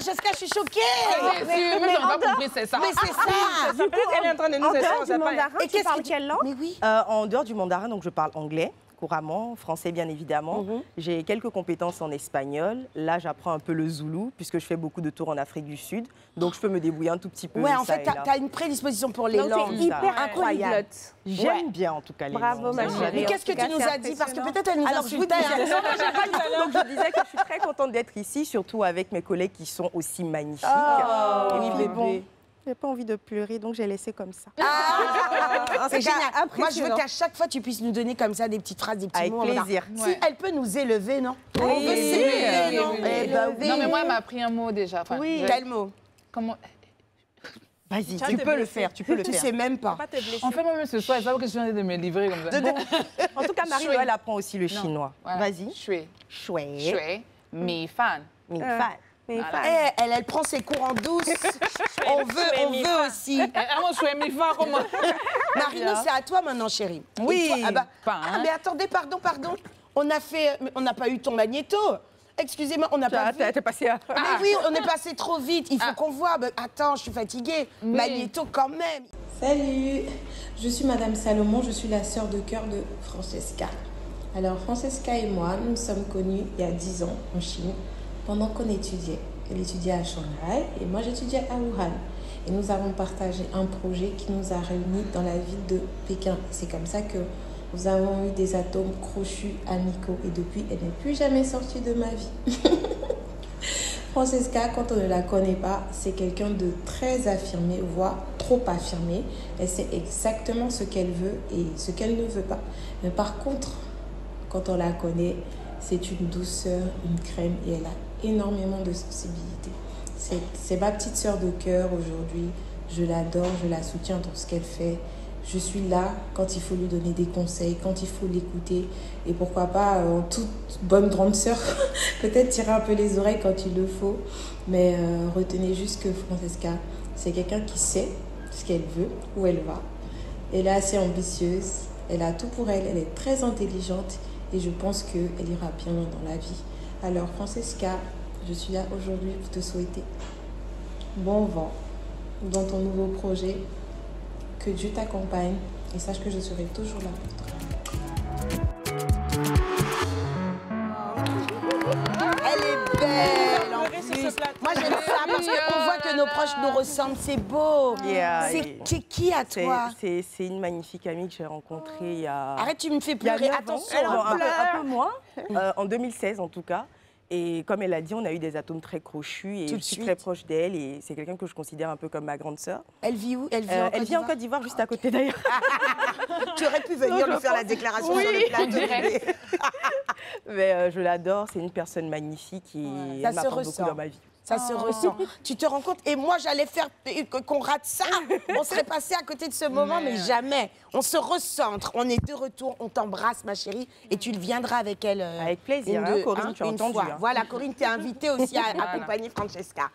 ah. je suis choquée. Mais, mais, mais, compris, c'est ça. Mais c'est ça. En train de nous mandarin, tu parles quelle langue? Euh, en dehors du mandarin, donc je parle anglais couramment, français bien évidemment. Mhm. J'ai quelques compétences en espagnol. Là, j'apprends un peu le zoulou puisque je fais beaucoup de tours en Afrique du Sud. Donc, je peux me débrouiller un tout petit peu. Ouais, en ça fait, là. as une prédisposition pour les Donc langues. tu es hyper incroyable. J'aime bien en tout cas les Bravo, langues. chérie. Mais qu'est-ce que tu nous as dit? Parce que peut-être elle nous Alors, je vous disais, hein. donc, je disais que je suis très contente d'être ici, surtout avec mes collègues qui sont aussi magnifiques. Oh, Et oui, puis, bébé. bon, j'ai pas envie de pleurer, donc j'ai laissé comme ça. Ah, c'est génial. Moi, je veux qu'à chaque fois, tu puisses nous donner comme ça des petites phrases, des petits Avec mots. plaisir. Si Ouais. elle peut nous élever, non On Oui, veut oui, s'élever, oui, non oui, oui, Eh oui. ben oui. Non, mais moi, elle m'a appris un mot déjà. Enfin, je- Quel mot? Comment... Vas-y, vas tu peux le faire, tu peux le Tu faire. sais même pas. Pas. En fait, moi-même ce soir, elle savait que je viens de me livrer comme ça. Bon, En tout cas, Marie-Noël apprend aussi le chinois. Vas-y. Shui. Chouette. Shui. Mi fan. Mi Euh, fan. Voilà. Eh, elle, elle prend ses cours en douce. on veut, on veut aussi. Eh, ah, comment Marino, c'est à toi maintenant, chérie. Oui. toi- ah, bah- Pas, ah, hein. mais attendez, pardon, pardon. On a fait, on n'a pas eu ton magnéto. Excusez-moi, on n'a pas as- vu. t'es passé à... Mais oui, on est passé trop vite. Il faut Ah. qu'on voit. Mais attends, je suis fatiguée. Magnéto quand même. Salut, je suis Madame Salomon, je suis la sœur de cœur de Francesca. Alors Francesca et moi, nous nous sommes connus il y a 10 ans en Chine. Pendant qu'on étudiait. Elle étudiait à Shanghai et moi j'étudiais à Wuhan. Et nous avons partagé un projet qui nous a réunis dans la ville de Pékin. C'est comme ça que nous avons eu des atomes crochus amicaux et depuis, elle n'est plus jamais sortie de ma vie. Francesca, quand on ne la connaît pas, c'est quelqu'un de très affirmé, voire trop affirmé. Elle sait exactement ce qu'elle veut et ce qu'elle ne veut pas. Mais par contre, quand on la connaît, c'est une douceur, une crème et elle a énormément de sensibilité. C'est ma petite sœur de cœur aujourd'hui. Je l'adore, je la soutiens dans ce qu'elle fait. Je suis là quand il faut lui donner des conseils, quand il faut l'écouter. Et pourquoi pas, euh, en toute bonne grande sœur, peut-être tirer un peu les oreilles quand il le faut. Mais euh, retenez juste que Francesca, c'est quelqu'un qui sait ce qu'elle veut, où elle va. Elle est assez ambitieuse, elle a tout pour elle, elle est très intelligente et je pense qu'elle ira bien dans la vie. Alors Francesca, je suis là aujourd'hui pour te souhaiter bon vent dans ton nouveau projet. Que Dieu t'accompagne et sache que je serai toujours là pour toi. Elle est belle en Pleurer sur plus. ce plateau. Moi j'aime ça parce que nos proches nous ressemblent, c'est beau. Yeah, C'est qui, à toi C'est une magnifique amie que j'ai rencontrée il y a. Arrête, tu me fais pleurer. Attention, un, peu, un peu moins, euh, en 2016 en tout cas. Et comme elle a dit, on a eu des atomes très crochus et Tout je suis suite. très proche d'elle et c'est quelqu'un que je considère un peu comme ma grande sœur. Elle vit où? Elle vit Euh, en Côte elle vit en d'Ivoire Côte d'Ivoire, juste à côté d'ailleurs. Tu aurais pu venir lui faire la déclaration Oui, sur le plateau. Mais euh, je l'adore, c'est une personne magnifique et Ça elle m'apporte beaucoup dans ma vie. Ça se ressent. Tu te rends compte? Et moi, j'allais faire qu'on rate ça. On serait passé à côté de ce moment, mais jamais. On se recentre. On est de retour. On t'embrasse, ma chérie. Et tu viendras avec elle. euh, Avec plaisir, une, hein, Corinne, tu as entendu, hein. Voilà, Corinne, t'es invitée aussi à accompagner Francesca.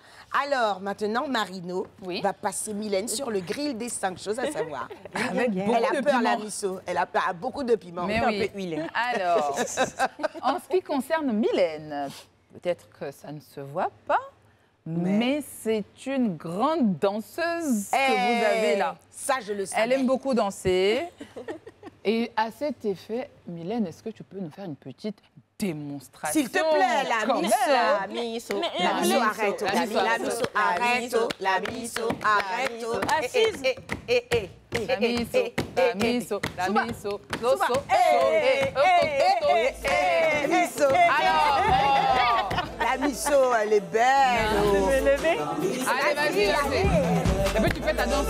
Alors, maintenant, Marino Oui. va passer Mylène sur le grill des cinq choses à savoir. Avec Elle a peur, la miso. Elle a peur, beaucoup de piment. Mais un oui. peu huilé. Alors, en ce qui concerne Mylène, peut-être que ça ne se voit pas, mais, c'est une grande danseuse que vous avez là. Eh, Ça, je le savais. Elle aime beaucoup danser. Et à cet effet, Mylène, est-ce que tu peux nous faire une petite démonstration S'il te plaît, la quand miso, même la miso, Mais- la mais- miso, la arrête, miso, la la miso, la miso, miso, arrête, la miso, arrête. Assise. Eh, eh, eh, eh, La eh, miso, eh, la eh, eh. miso, la Souba, miso, so, souba, so, so, eh, eh, eh, oh, oh, La miso, elle est belle. oh. allez, vas-y, vas-y. Et puis tu fais ta danse.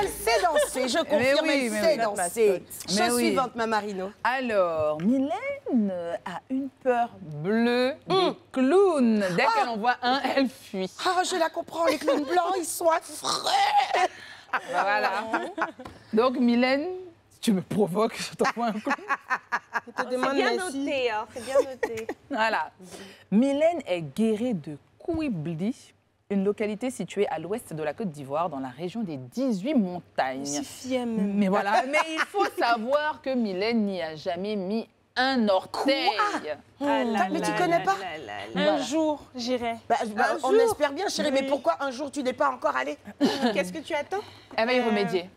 Elle sait danser, je confirme, oui, elle mais sait oui, danser. Chose oui. suivante, ma Marino. Alors, Mylène a une peur bleue Mm. des clowns. Dès qu'elle en voit un, elle fuit. Ah, je la comprends, les clowns blancs, ils sont affreux. Voilà. Donc, Mylène, si tu me provoques, je t'envoie un clown. Demande bien noté, hein, c'est bien noté. Voilà. Mylène est guérie de Kouibli, une localité située à l'ouest de la Côte d'Ivoire, dans la région des 18 montagnes. Fiemme. Mais voilà, mais il faut savoir que Mylène n'y a jamais mis un orteil. Ah là Mais là tu connais là pas. Un jour, j'irai. Bah, bah, On jour. espère bien, chérie, mais pourquoi un jour tu n'es pas encore allée Qu'est-ce que tu attends? Elle va y remédier.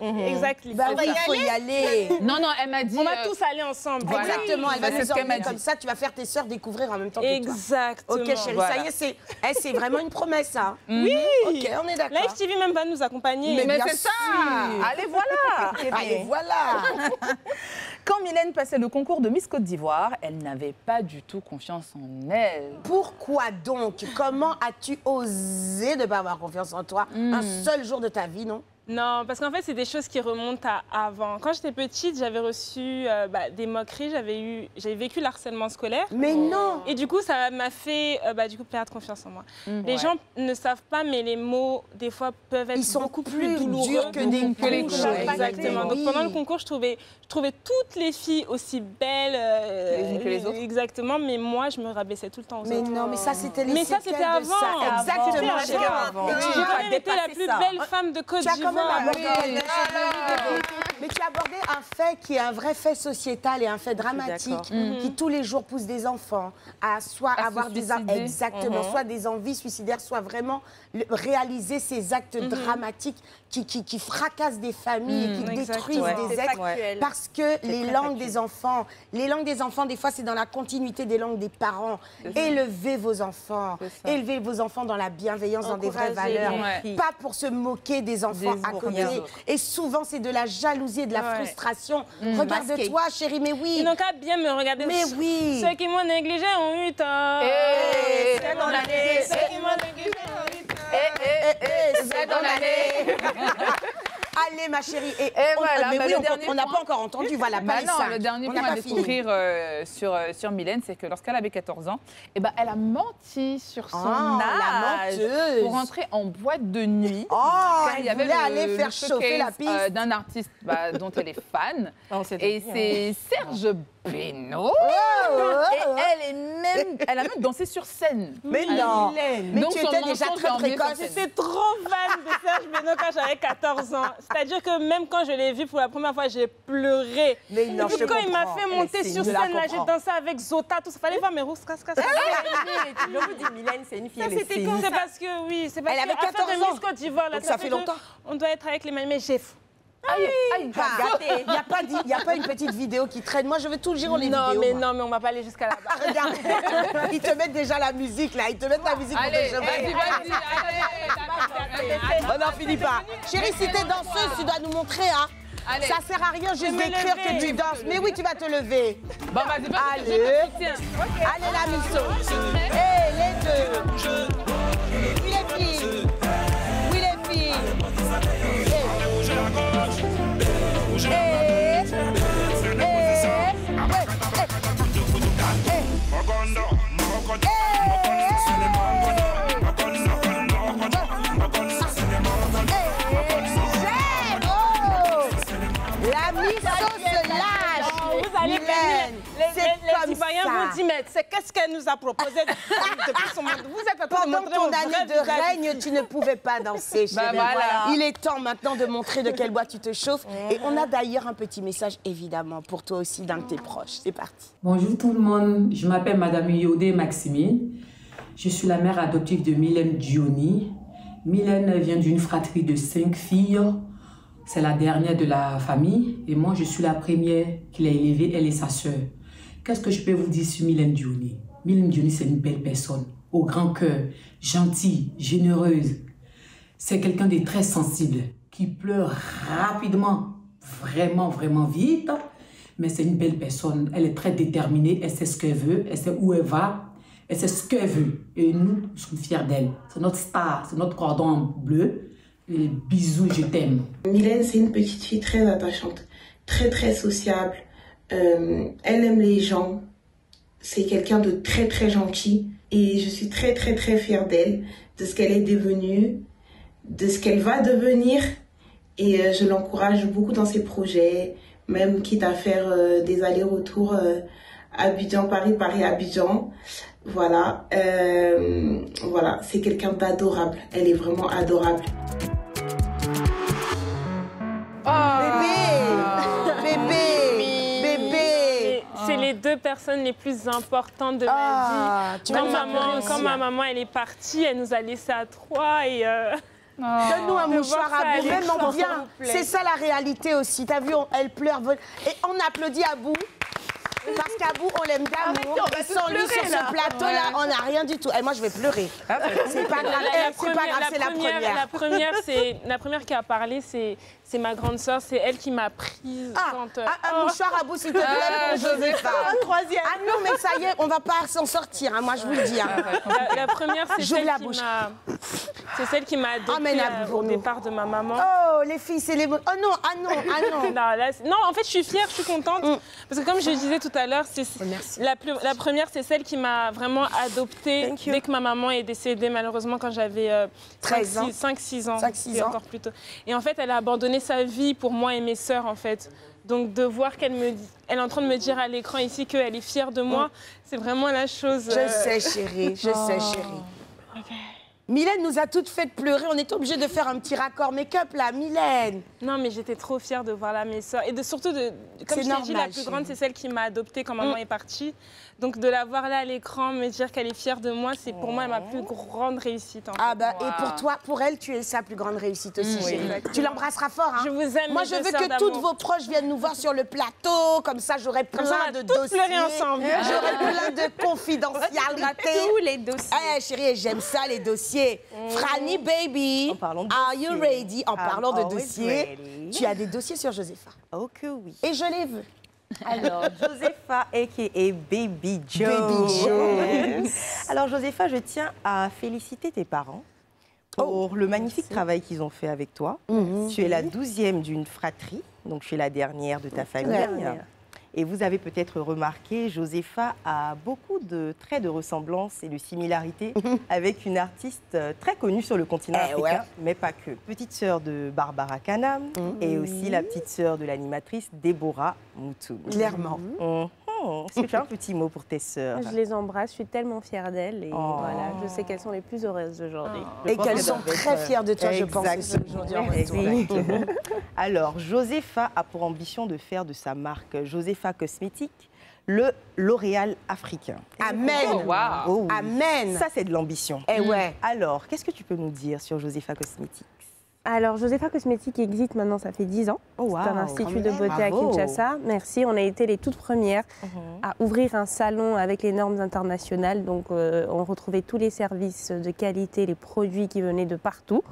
Exactement. Bah oui, il faut y aller. Non, non, elle m'a dit. On va euh, tous aller ensemble. Voilà. Exactement, elle va nous emmener dit. comme ça, tu vas faire tes sœurs découvrir en même temps que toi. Exactement. Ok, chérie, ça y est, c'est eh, c'est vraiment une promesse, ça. Oui. Ok, on est d'accord. Live TV même va nous accompagner. Mais, bien c'est ça. Allez, voilà Allez, voilà. Quand Mylène passait le concours de Miss Côte d'Ivoire, elle n'avait pas du tout confiance en elle. Pourquoi donc? Comment as-tu osé ne pas avoir confiance en toi? Un seul jour de ta vie, non? Non, parce qu'en fait, c'est des choses qui remontent à avant. Quand j'étais petite, j'avais reçu euh, bah, des moqueries, j'avais eu, j'avais vécu l'harcèlement scolaire. Mais non Et du coup, ça m'a fait euh, bah, du coup, perdre confiance en moi. Les Ouais. gens ne savent pas, mais les mots, des fois, peuvent être Ils sont beaucoup plus plus douloureux durs que des les coups, Exactement. Donc pendant le concours, je trouvais, je trouvais toutes les filles aussi belles. euh, Les que les autres. Exactement, mais moi, je me rabaissais tout le temps aux Mais autres. non, mais ça, c'était les Mais ça, c'était avant. ça. Exactement, avant. Et tu J'ai as quand même été la plus ça. belle femme de Côte même abordé. Mais tu as abordé un fait qui est un vrai fait sociétal et un fait dramatique qui tous les jours pousse des enfants à soit À avoir des exactement Mhm. soit des envies suicidaires, soit vraiment réaliser ces actes dramatiques qui, qui, qui fracassent des familles et qui exactement. détruisent Ouais. des êtres factuel. parce que les langues factuel. des enfants, les langues des enfants des fois c'est dans la continuité des langues des parents. Élevez vos enfants, élevez vos enfants dans la bienveillance, dans des vraies valeurs, Ouais. pas pour se moquer des enfants Des à côté. Et souvent, c'est de la jalousie et de la Ouais. frustration. Masqué. Regarde-toi, chérie, mais oui. Ils n'ont qu'à bien me regarder. Mais oui. Ceux qui m'ont négligé ont eu tort. Eh, dans l'année. Ceux qui m'ont négligé ont eu tort. Eh, eh, eh, c'est dans l'année. Allez, ma chérie. Et, on- voilà, mais bah, oui, le on- on n'a pas encore entendu. Voilà, Bah non, le dernier On point à découvrir euh, sur, euh, sur Mylène, c'est que lorsqu'elle avait 14 ans, eh ben, elle a menti sur son Oh, la âge menteuse. pour rentrer en boîte de nuit. Oh, car elle voulait aller faire chauffer la showcase, piste. euh, d'un artiste bah, dont elle est fan. On s'est Et c'est Serge Beno. oh, Et elle, est même, elle a même dansé sur scène. Mais non. Mais donc tu étais déjà très précoce. J'étais trop fan de Serge Beno quand j'avais 14 ans. C'est-à-dire que même quand je l'ai vu pour la première fois, j'ai pleuré. Mais non, Et puis je quand il m'a fait monter Mais sur scène, là, j'ai dansé avec Zota, tout ça. Fallait voir mes rousses, casse, casse. Je vous dis, Mylène, c'est une fille, elle C'était c'est parce que, oui, c'est parce Elle que avait affaire 14 de ans. Miss Côte d'Ivoire, là, ça fait longtemps. On doit être avec les mains, mais j'ai Aïe, aïe, Ah, Il n'y a, pas dit- il y a pas une petite vidéo qui traîne. Moi, je veux tout le giro les Non, vidéos. mais moi. non, mais on va pas aller jusqu'à là-bas. Ah, Regarde, ils te mettent déjà la musique là, ils te mettent la musique pour Allez, vas-y, vas-y, allez. On n'en finit pas. Chérie, si t'es danseuse, tu dois nous montrer, hein. Allez. Ça sert à rien juste d'écrire que tu danses. Mais oui, tu vas te lever. Bon, vas-y, vas-y, Allez. je te soutiens. Allez, la misso. Hé, les deux. Oui, les filles. Hey, hey, hey. Les, les, les comme Ivoiriens ça. vont dire, mais c'est qu'est-ce qu'elle nous a proposé depuis son monde. Vous êtes en train de Pendant montrer ton année de règne, tu ne pouvais pas danser, chérie. Bah voilà. Il est temps maintenant de montrer de quelle bois tu te chauffes. Et on a d'ailleurs un petit message, évidemment, pour toi aussi, d'un de tes proches. C'est parti. Bonjour tout le monde, je m'appelle Madame Yodé Maximine. Je suis la mère adoptive de Mylène Dioni. Mylène vient d'une fratrie de cinq filles. C'est la dernière de la famille et moi je suis la première qu'il a élevée, elle et sa sœur. Qu'est-ce que je peux vous dire sur Mylène Dioni Mylène Dioni c'est une belle personne, au grand cœur, gentille, généreuse. C'est quelqu'un de très sensible, qui pleure rapidement, vraiment, vraiment vite. Mais c'est une belle personne. Elle est très déterminée. Elle sait ce qu'elle veut. Elle sait où elle va. Elle sait ce qu'elle veut. Et nous, nous sommes fiers d'elle. C'est notre star. C'est notre cordon bleu. Bisous, je t'aime. Mylène, c'est une petite fille très attachante, très très sociable. Euh, elle aime les gens. C'est quelqu'un de très très gentil. Et je suis très très très fière d'elle, de ce qu'elle est devenue, de ce qu'elle va devenir. Et euh, je l'encourage beaucoup dans ses projets, même quitte à faire euh, des allers-retours euh, Abidjan-Paris, Paris-Abidjan. Voilà, Euh, voilà, c'est quelqu'un d'adorable. Elle est vraiment adorable. Bébé Bébé Bébé deux personnes les plus importantes de Ah, ma tu vie. vas Quand maman, quand ma maman elle est partie, elle nous a laissés à trois et euh, Donne-nous un De mouchoir à bout, même en bien. C'est ça la réalité aussi. T'as vu, on- elle pleure. Et on applaudit à bout. Parce qu'à bout, on l'aime d'amour. Et tous sans lui, sur ce plateau-là, on n'a rien du tout. Et moi, je vais pleurer. C'est pas grave, Eh, c'est pas grave, c'est la première. La première, c'est la première qui a parlé, c'est c'est ma grande sœur. C'est elle qui m'a prise Ah, quand. euh, ah, un oh, mouchoir à bout, s'il te plaît, Ah, pour Josépha. Josépha. troisième. Ah non, mais ça y est, on va pas s'en sortir, hein, moi, je vous le dis. hein. la, la première, c'est celle la qui. C'est celle qui m'a adoptée euh, au nous. départ de ma maman. Oh, les filles, c'est les... Oh non, ah non, ah non. Non, là, c'est- non, en fait, je suis fière, je suis contente. Parce que comme je disais tout à l'heure, c'est merci. la, plus- la première, c'est celle qui m'a vraiment adoptée dès que ma maman est décédée, malheureusement, quand j'avais euh, 13 ans. 5-6 ans. 5-6 et ans. encore plus tôt. Et en fait, elle a abandonné sa vie pour moi et mes sœurs, en fait. Donc de voir qu'elle me elle est en train de me dire à l'écran ici qu'elle est fière de moi, c'est vraiment la chose. Je euh, sais, chérie, je sais, chérie. Mylène nous a toutes fait pleurer. On est obligé de faire un petit raccord make-up là, Mylène. Non, mais j'étais trop fière de voir là mes sœurs. Et de, surtout, de, comme je dit, la plus grande, c'est celle qui m'a adoptée quand maman est partie. Donc de la voir là à l'écran, me dire qu'elle est fière de moi, c'est pour moi ma plus grande réussite. en Ah fait. bah et pour toi, pour elle, tu es sa plus grande réussite aussi. Tu l'embrasseras fort, hein Je vous aime, Moi, je veux que toutes vos proches viennent nous voir sur le plateau, comme ça, j'aurai plein ça, on va de dossiers. pleurer ensemble. J'aurai plein de confidentialité. Tous les dossiers. Eh chérie, j'aime ça les dossiers. Franny baby, are you ready? En I'm parlant de dossiers, ready. tu as des dossiers sur Josepha. Oh que oui. Et je les veux. Alors, Josepha, a.k.a. Baby Joe. Baby Joe. Alors, Josepha, je tiens à féliciter tes parents pour le magnifique travail qu'ils ont fait avec toi. Tu es la douzième d'une fratrie, donc je suis la dernière de ta famille. Et vous avez peut-être remarqué, Josepha a beaucoup de traits de ressemblance et de similarité avec une artiste euh, très connue sur le continent Eh africain, ouais. mais pas que. Petite sœur de Barbara Kanam et aussi la petite sœur de l'animatrice Déborah Moutoum. Clairement. Est-ce que tu as un petit mot pour tes sœurs Je les embrasse, je suis tellement fière d'elles et Oh. voilà, je sais qu'elles sont les plus heureuses aujourd'hui. Je Et qu'elles sont très fières de toi, je pense, aujourd'hui. Alors, Josepha a pour ambition de faire de sa marque Josepha Cosmétique le L'Oréal africain. Amen. Oh, waouh. Oh oui. Amen. Ça, c'est de l'ambition. Eh ouais. Alors, qu'est-ce que tu peux nous dire sur Josepha Cosmétique? Alors, Josepha Cosmétique existe maintenant, ça fait 10 ans. Oh, C'est un wow, institut de beauté à. Kinshasa. Merci, on a été les toutes premières Mhm. à ouvrir un salon avec les normes internationales. Donc, euh, on retrouvait tous les services de qualité, les produits qui venaient de partout.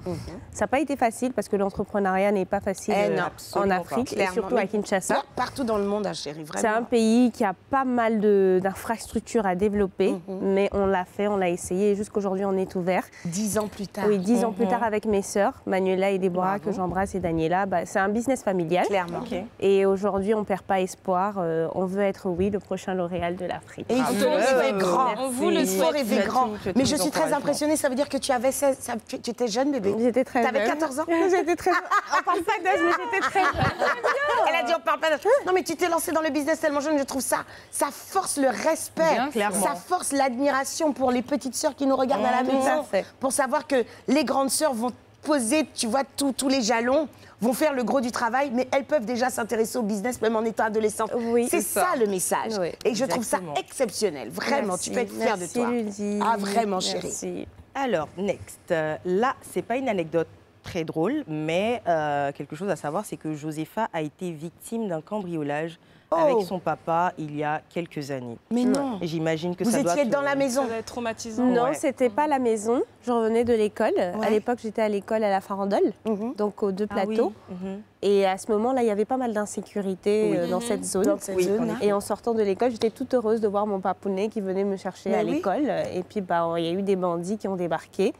Ça n'a pas été facile parce que l'entrepreneuriat n'est pas facile Eh euh, non, en Afrique pas. et surtout à Kinshasa. Partout dans le monde, hein, chérie, vraiment. C'est un pays qui a pas mal d'infrastructures à développer, mais on l'a fait, on l'a essayé et jusqu'aujourd'hui on est ouvert. Dix ans plus tard. Oui, dix ans plus tard avec mes sœurs, Manuela et Déborah, Bravo. que j'embrasse, et Daniela. Bah, c'est un business familial. Clairement. Et aujourd'hui, on ne perd pas espoir. Euh, on veut être, oui, le prochain L'Oréal de l'Afrique. Et il faut rêver grand. On vous le souhaite. rêver grand. Mais je suis très impressionnée. Ça veut dire que tu avais 16, ça- tu, tu étais jeune bébé. J'étais très T'avais jeune. 14 ans J'étais très On parle pas d'âge, mais j'étais très jeune. Elle a dit on parle pas d'âge. Non mais tu t'es lancée dans le business tellement jeune, je trouve ça, ça force le respect, Bien clairement. ça force l'admiration pour les petites sœurs qui nous regardent à la maison, pour savoir que les grandes sœurs vont poser, tu vois, tous tous les jalons, vont faire le gros du travail, mais elles peuvent déjà s'intéresser au business même en étant adolescentes. Oui, c'est ça. ça. le message. Oui, Et je trouve ça exceptionnel, vraiment. Merci. Tu peux être fière Merci, de toi. Lucie. Ah vraiment, chérie. Merci. Alors, next. Euh, là, c'est pas une anecdote très drôle, mais euh, quelque chose à savoir, c'est que Josepha a été victime d'un cambriolage Oh. avec son papa il y a quelques années. Mais non. J'imagine que Vous ça doit étiez te- dans la maison. Ça être traumatisant. Non, Ouais. c'était pas la maison. Je revenais de l'école. Ouais. À l'époque, j'étais à l'école à la Farandole, Mhm. donc aux deux Ah oui. plateaux. Mhm. Et à ce moment-là, il y avait pas mal d'insécurité Oui. euh, dans cette zone. Dans cette Oui, zone. Et en sortant de l'école, j'étais toute heureuse de voir mon papounet qui venait me chercher Mais à oui. l'école. Et puis, bah, il y a eu des bandits qui ont débarqué.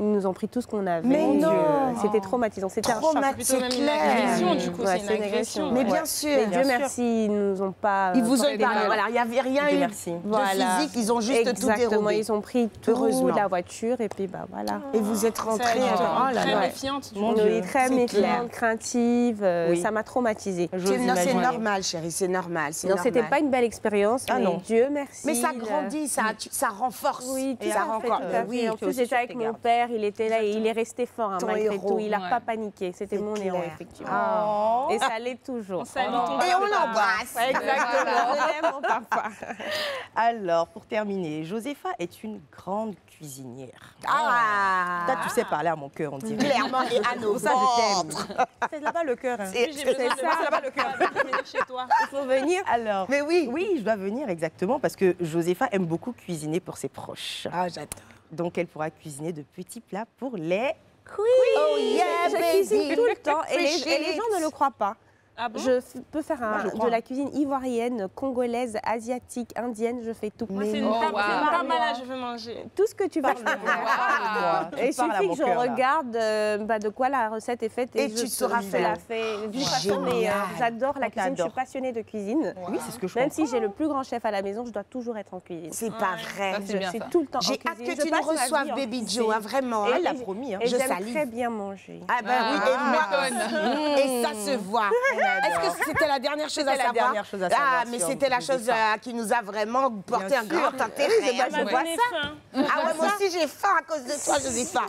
Ils nous ont pris tout ce qu'on avait. Mais Mon non. Dieu, C'était traumatisant. C'était un choc. Même une clair. agression, du coup, Ouais, c'est une agression. Mais ouais. bien sûr. Mais bien Dieu sûr. merci, ils nous ont pas. Ils vous ont épargné. mal. Voilà, il n'y avait rien Dieu eu merci. de Voilà. physique, ils ont juste tout Exactement, dérobé. ils ont pris tout la voiture et puis bah voilà. Et vous êtes rentrée. Oh là très là. méfiante. Mon. Dieu. Oui, très c'est méfiante, clair. craintive, euh, Oui. ça m'a traumatisée. C'est- non, c'est normal, chérie, c'est normal. c'est Non, c'était pas une belle expérience, Ah mais non. Dieu merci. Mais ça le- grandit, ça, renforce. Oui, tout ça tout fait. oui, en plus, j'étais avec mon gardes. Père, il était là et il est resté fort hein, malgré héros. tout. Il n'a Ouais. pas paniqué. C'était mon clair. héros, effectivement. Oh. Et ça l'est toujours. On Oh. ton Et on l'embrasse. Ouais, Exactement, je l'aime, mon papa. Alors, pour terminer, Josepha est une grande cuisinière. Ah Toi, tu sais parler à mon cœur, on dirait. Clairement, et à nos Ça, je t'aime. C'est là-bas le cœur. hein. C'est- là-bas le cœur. venir chez toi. Il faut venir. Alors, Mais oui. oui, je dois venir exactement parce que Josepha aime beaucoup cuisiner pour ses proches. Ah, j'adore. Donc, elle pourra cuisiner de petits plats pour les Oh yeah, je cuisine tout le temps et les, Appreciate et les gens ne le croient pas. Ah bon Je peux faire un- Moi, je crois. de la cuisine ivoirienne, congolaise, asiatique, indienne, je fais tout. Moi, c'est une Oh, table, wow. c'est une table là, je veux manger. Tout ce que tu veux. Parle-moi. Et il suffit que je cœur, regarde euh, bah, de quoi la recette est faite et, Et je tu te faire. la fais d'une façon meilleure. J'adore la cuisine, je suis passionnée de cuisine. Oui, c'est ce que je Même comprends. si j'ai le plus grand chef à la maison, je dois toujours être en cuisine. C'est pas vrai. ça, c'est Je bien, suis ça. tout le temps en J'ai hâte cuisine. que Je tu nous reçoives, Baby cuisine. Joe, hein, vraiment. Et- hein. Elle l'a promis. hein. Et Je j'aime très bien manger. Ah ben oui, Ah, et moi, m'étonne. et ça se voit. Est-ce que c'était la dernière chose à C'était la savoir dernière chose à Ah, savoir mais sur c'était la chose euh, qui nous a vraiment porté un grand intérêt. Je vois ça. faim. Ah ouais, moi aussi j'ai faim à cause de toi, Josépha.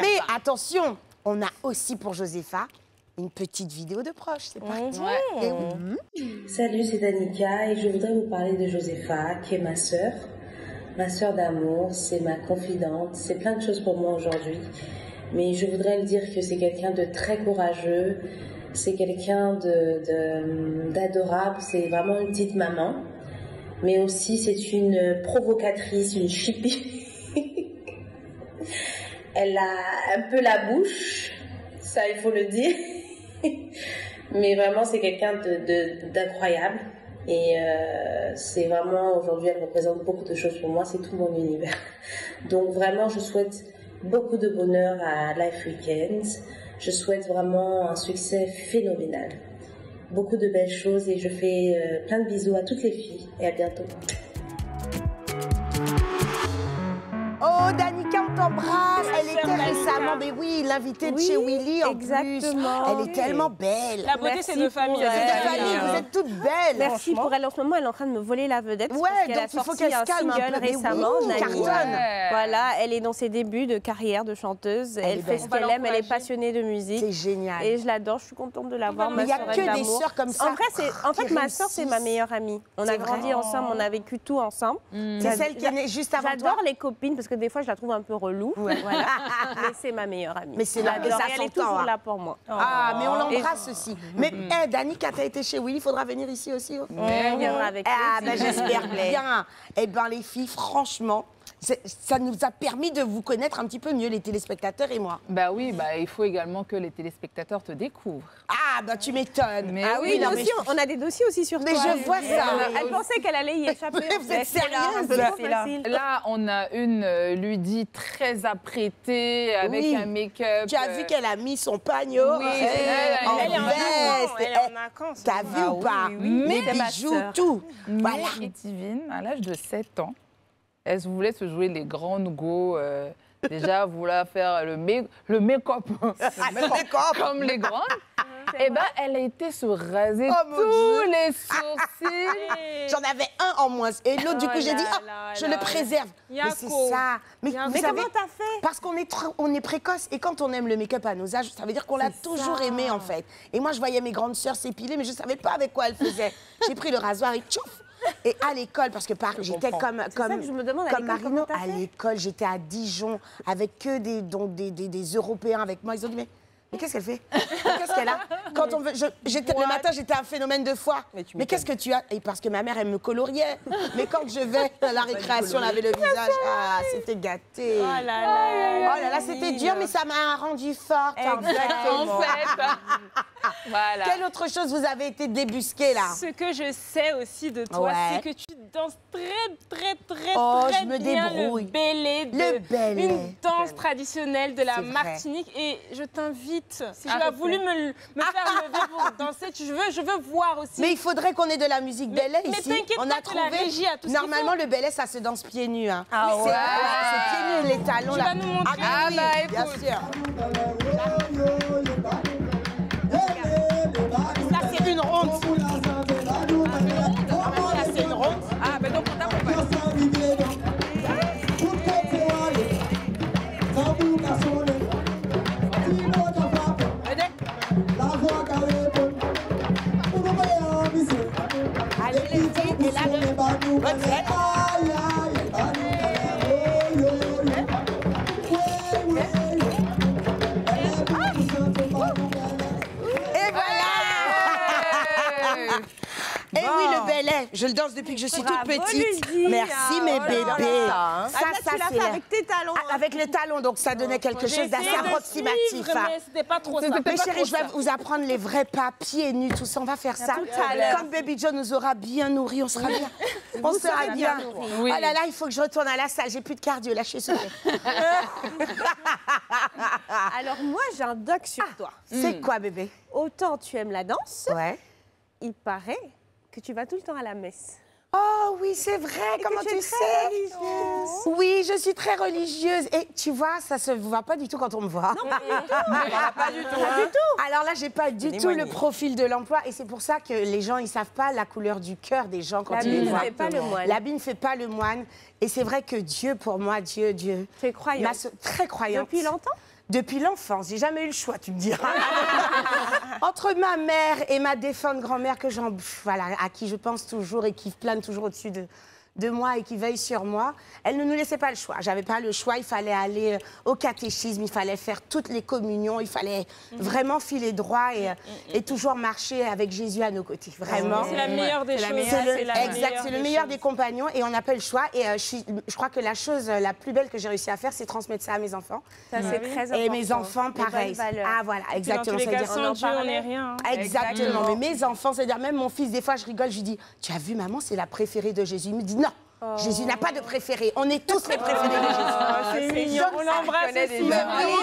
Mais attention, on a aussi pour Josépha une petite vidéo de proche. C'est parti. Oui. Salut, c'est Danica et je voudrais vous parler de Josépha, qui est ma sœur. Ma sœur d'amour, c'est ma confidente, c'est plein de choses pour moi aujourd'hui. Mais je voudrais le dire que c'est quelqu'un de très courageux, c'est quelqu'un d'adorable, c'est vraiment une petite maman. Mais aussi, c'est une provocatrice, une chippie. Elle a un peu la bouche, ça il faut le dire. Mais vraiment, c'est quelqu'un d'incroyable. Et euh, c'est vraiment, aujourd'hui, elle représente beaucoup de choses pour moi. C'est tout mon univers. Donc vraiment, je souhaite beaucoup de bonheur à Life Weekend. Je souhaite vraiment un succès phénoménal. Beaucoup de belles choses et je fais euh, plein de bisous à toutes les filles. Et à bientôt. Oh, Danica, on t'embrasse. Elle était récemment, mais oui, l'invitée de Oui, chez Willy en exactement. plus. Elle est tellement belle. La beauté, c'est de famille. C'est euh, de famille, euh, vous êtes toutes belles. Merci pour elle. En ce moment, elle est en train de me voler la vedette. Ouais, parce qu'elle donc a il faut sorti qu'elle se un calme un single peu. Mais oui, récemment, Nani. cartonne. Ouais. Voilà, elle est dans ses débuts de carrière de chanteuse. Elle, est fait belle. ce qu'elle aime, elle est passionnée de musique. C'est génial. Et je l'adore, je suis contente de l'avoir. Mais ma il y a que des sœurs comme ça En vrai, c'est, en qui fait, ma sœur, c'est ma meilleure amie. On C'est a grandi ensemble, on a vécu tout ensemble. C'est J'a- celle qui est née juste avant toi J'adore les copines parce que des fois, je la trouve un peu relou. Voilà. Mais c'est ma meilleure amie. Mais c'est la- ça elle est toujours hein. là pour moi. Ah, mais on l'embrasse Et- aussi. Mais hey, Danica, t'as été chez Willy, il faudra venir ici aussi. oh. On viendra avec Ah, ben j'espère bien. Eh ben les filles, franchement, ça nous a permis de vous connaître un petit peu mieux, les téléspectateurs et moi. Bah oui, bah, il faut également que les téléspectateurs te découvrent. Ah, bah tu m'étonnes. Mais Ah oui, non, mais aussi, je- on a des dossiers aussi sur Mais toi. je vois ça. Elle pensait qu'elle allait y échapper. Mais vous êtes C'est là, sérieuse là. Là, on a une euh, Ludie très apprêtée, avec Oui. un make-up. Tu as vu euh, qu'elle a mis son Oui, eh, c'est elle, en Elle est en veste. vacances. Elle est Eh, en vacances. T'as vu Ah ou oui, pas? oui. Les bijoux, tout. Mais Voilà. Divine, à l'âge de 7 ans, elle voulait se jouer les grandes go. euh, déjà, vouloir faire le, make- le make-up le make-up. comme les grandes. Et ben, elle a été se raser Oh, mon tous Dieu. les sourcils. J'en avais un en moins. Et l'autre, du Oh coup, j'ai là dit, ah, là je là le là. préserve. Mais c'est Yako. ça. Mais, Yako. vous Mais savez, comment t'as fait Parce qu'on est, on est précoce et quand on aime le make-up à nos âges, ça veut dire qu'on l'a toujours aimé en fait. Et moi, je voyais mes grandes sœurs s'épiler, mais je ne savais pas avec quoi elles faisaient. J'ai pris le rasoir et tchouf Et à l'école, parce que par- j'étais comme, comme, que je me demande, à comme l'école, Marino, à l'école, j'étais à Dijon avec que des, donc des, des, des Européens avec moi. Ils ont dit, mais, mais qu'est-ce qu'elle fait Qu'est-ce qu'elle a Quand on veut, je- j'étais, Le matin, j'étais un phénomène de foi. Mais, qu'est-ce que tu as Et parce que ma mère, elle me coloriait. mais quand je vais à la récréation, elle avait le visage, ah, c'était gâté. Oh là là. Oh là là, c'était dur, mais ça m'a rendue forte. En fait, voilà. Quelle autre chose vous avez été débusquée là Ce que je sais aussi de toi, Ouais. c'est que tu danses très, très, très, Oh, très je me bien débrouille. le bélé de Le bélé. une danse traditionnelle de la. Martinique. Et je t'invite, si tu Ah, as voulu me, me faire lever pour danser, tu- je veux, je veux voir aussi. Mais il faudrait qu'on ait de la musique Mais- belay mais ici. t'inquiète On pas a la trouvé. régie a tout Normalement, le belay, ça se danse pieds nus. Hein. Ah C'est- ouais. C'est pieds nus, les talons Tu là. vas nous montrer. Ah, bah, Ah oui, bah, bien sûr. Ça, c'est une ronde. Ça, c'est une ronde. Filles, et là, le retraite. Et oui, le belay, je le danse depuis que je suis toute petite. Merci, Ah, mes oh là bébés. là. Ça, Ah, ça, là, tu l'as c'est avec tes talons. Ah, Avec les talons, donc ça donnait quelque chose d'assez approximatif. hein. c'était pas trop ça. Mais chérie, je vais vous apprendre les vrais pas, pieds nus, tout ça. On va faire ça. Quand Baby John nous aura bien nourris, on sera bien. On sera bien. Oh là là, il faut que je retourne à la salle. J'ai plus de cardio, lâchez ce Alors moi, j'ai un doc sur toi. C'est quoi, bébé? Autant tu aimes la danse, Ouais. il paraît que tu vas tout le temps à la messe. Oh oui, c'est vrai, comment tu sais? Oui, je suis très religieuse. Et tu vois, ça se voit pas du tout quand on me voit. Non, pas du tout. hein. Alors là, j'ai pas du tout le profil de l'emploi et c'est pour ça que les gens ils savent pas la couleur du cœur des gens quand L'habit ils les ne voient. fait pas le moine. L'habit ne fait pas le moine et c'est vrai que Dieu pour moi, Dieu, Dieu. Tu es croyante Très croyante. Depuis longtemps? Depuis l'enfance, j'ai jamais eu le choix, tu me diras. Entre ma mère et ma défunte grand-mère que j'en, voilà, à qui je pense toujours et qui plane toujours au-dessus de, de moi et qui veille sur moi, elle ne nous laissait pas le choix. J'avais pas le choix, il fallait aller euh, au catéchisme, il fallait faire toutes les communions, il fallait vraiment filer droit et, euh, et toujours marcher avec Jésus à nos côtés. Vraiment. C'est la meilleure des choses. C'est le, la exact, c'est le meilleur des compagnons et on n'a pas le choix. Et euh, je, suis- je crois que la chose la plus belle que j'ai réussi à faire, c'est transmettre ça à mes enfants. Ça, c'est très important. Et mes enfants, pareil. Ah voilà, puis dans tous exactement. les cas, sans Dieu, on n'est rien. hein. Exactement. Mais mes enfants, c'est-à-dire même mon fils, des fois, je rigole, je lui dis Tu as vu, maman, c'est la préférée de Jésus. Il me dit Non. Jésus n'a pas de préféré. On est tous les préférés de Jésus. Oh, c'est mignon. On ça, l'embrasse Mais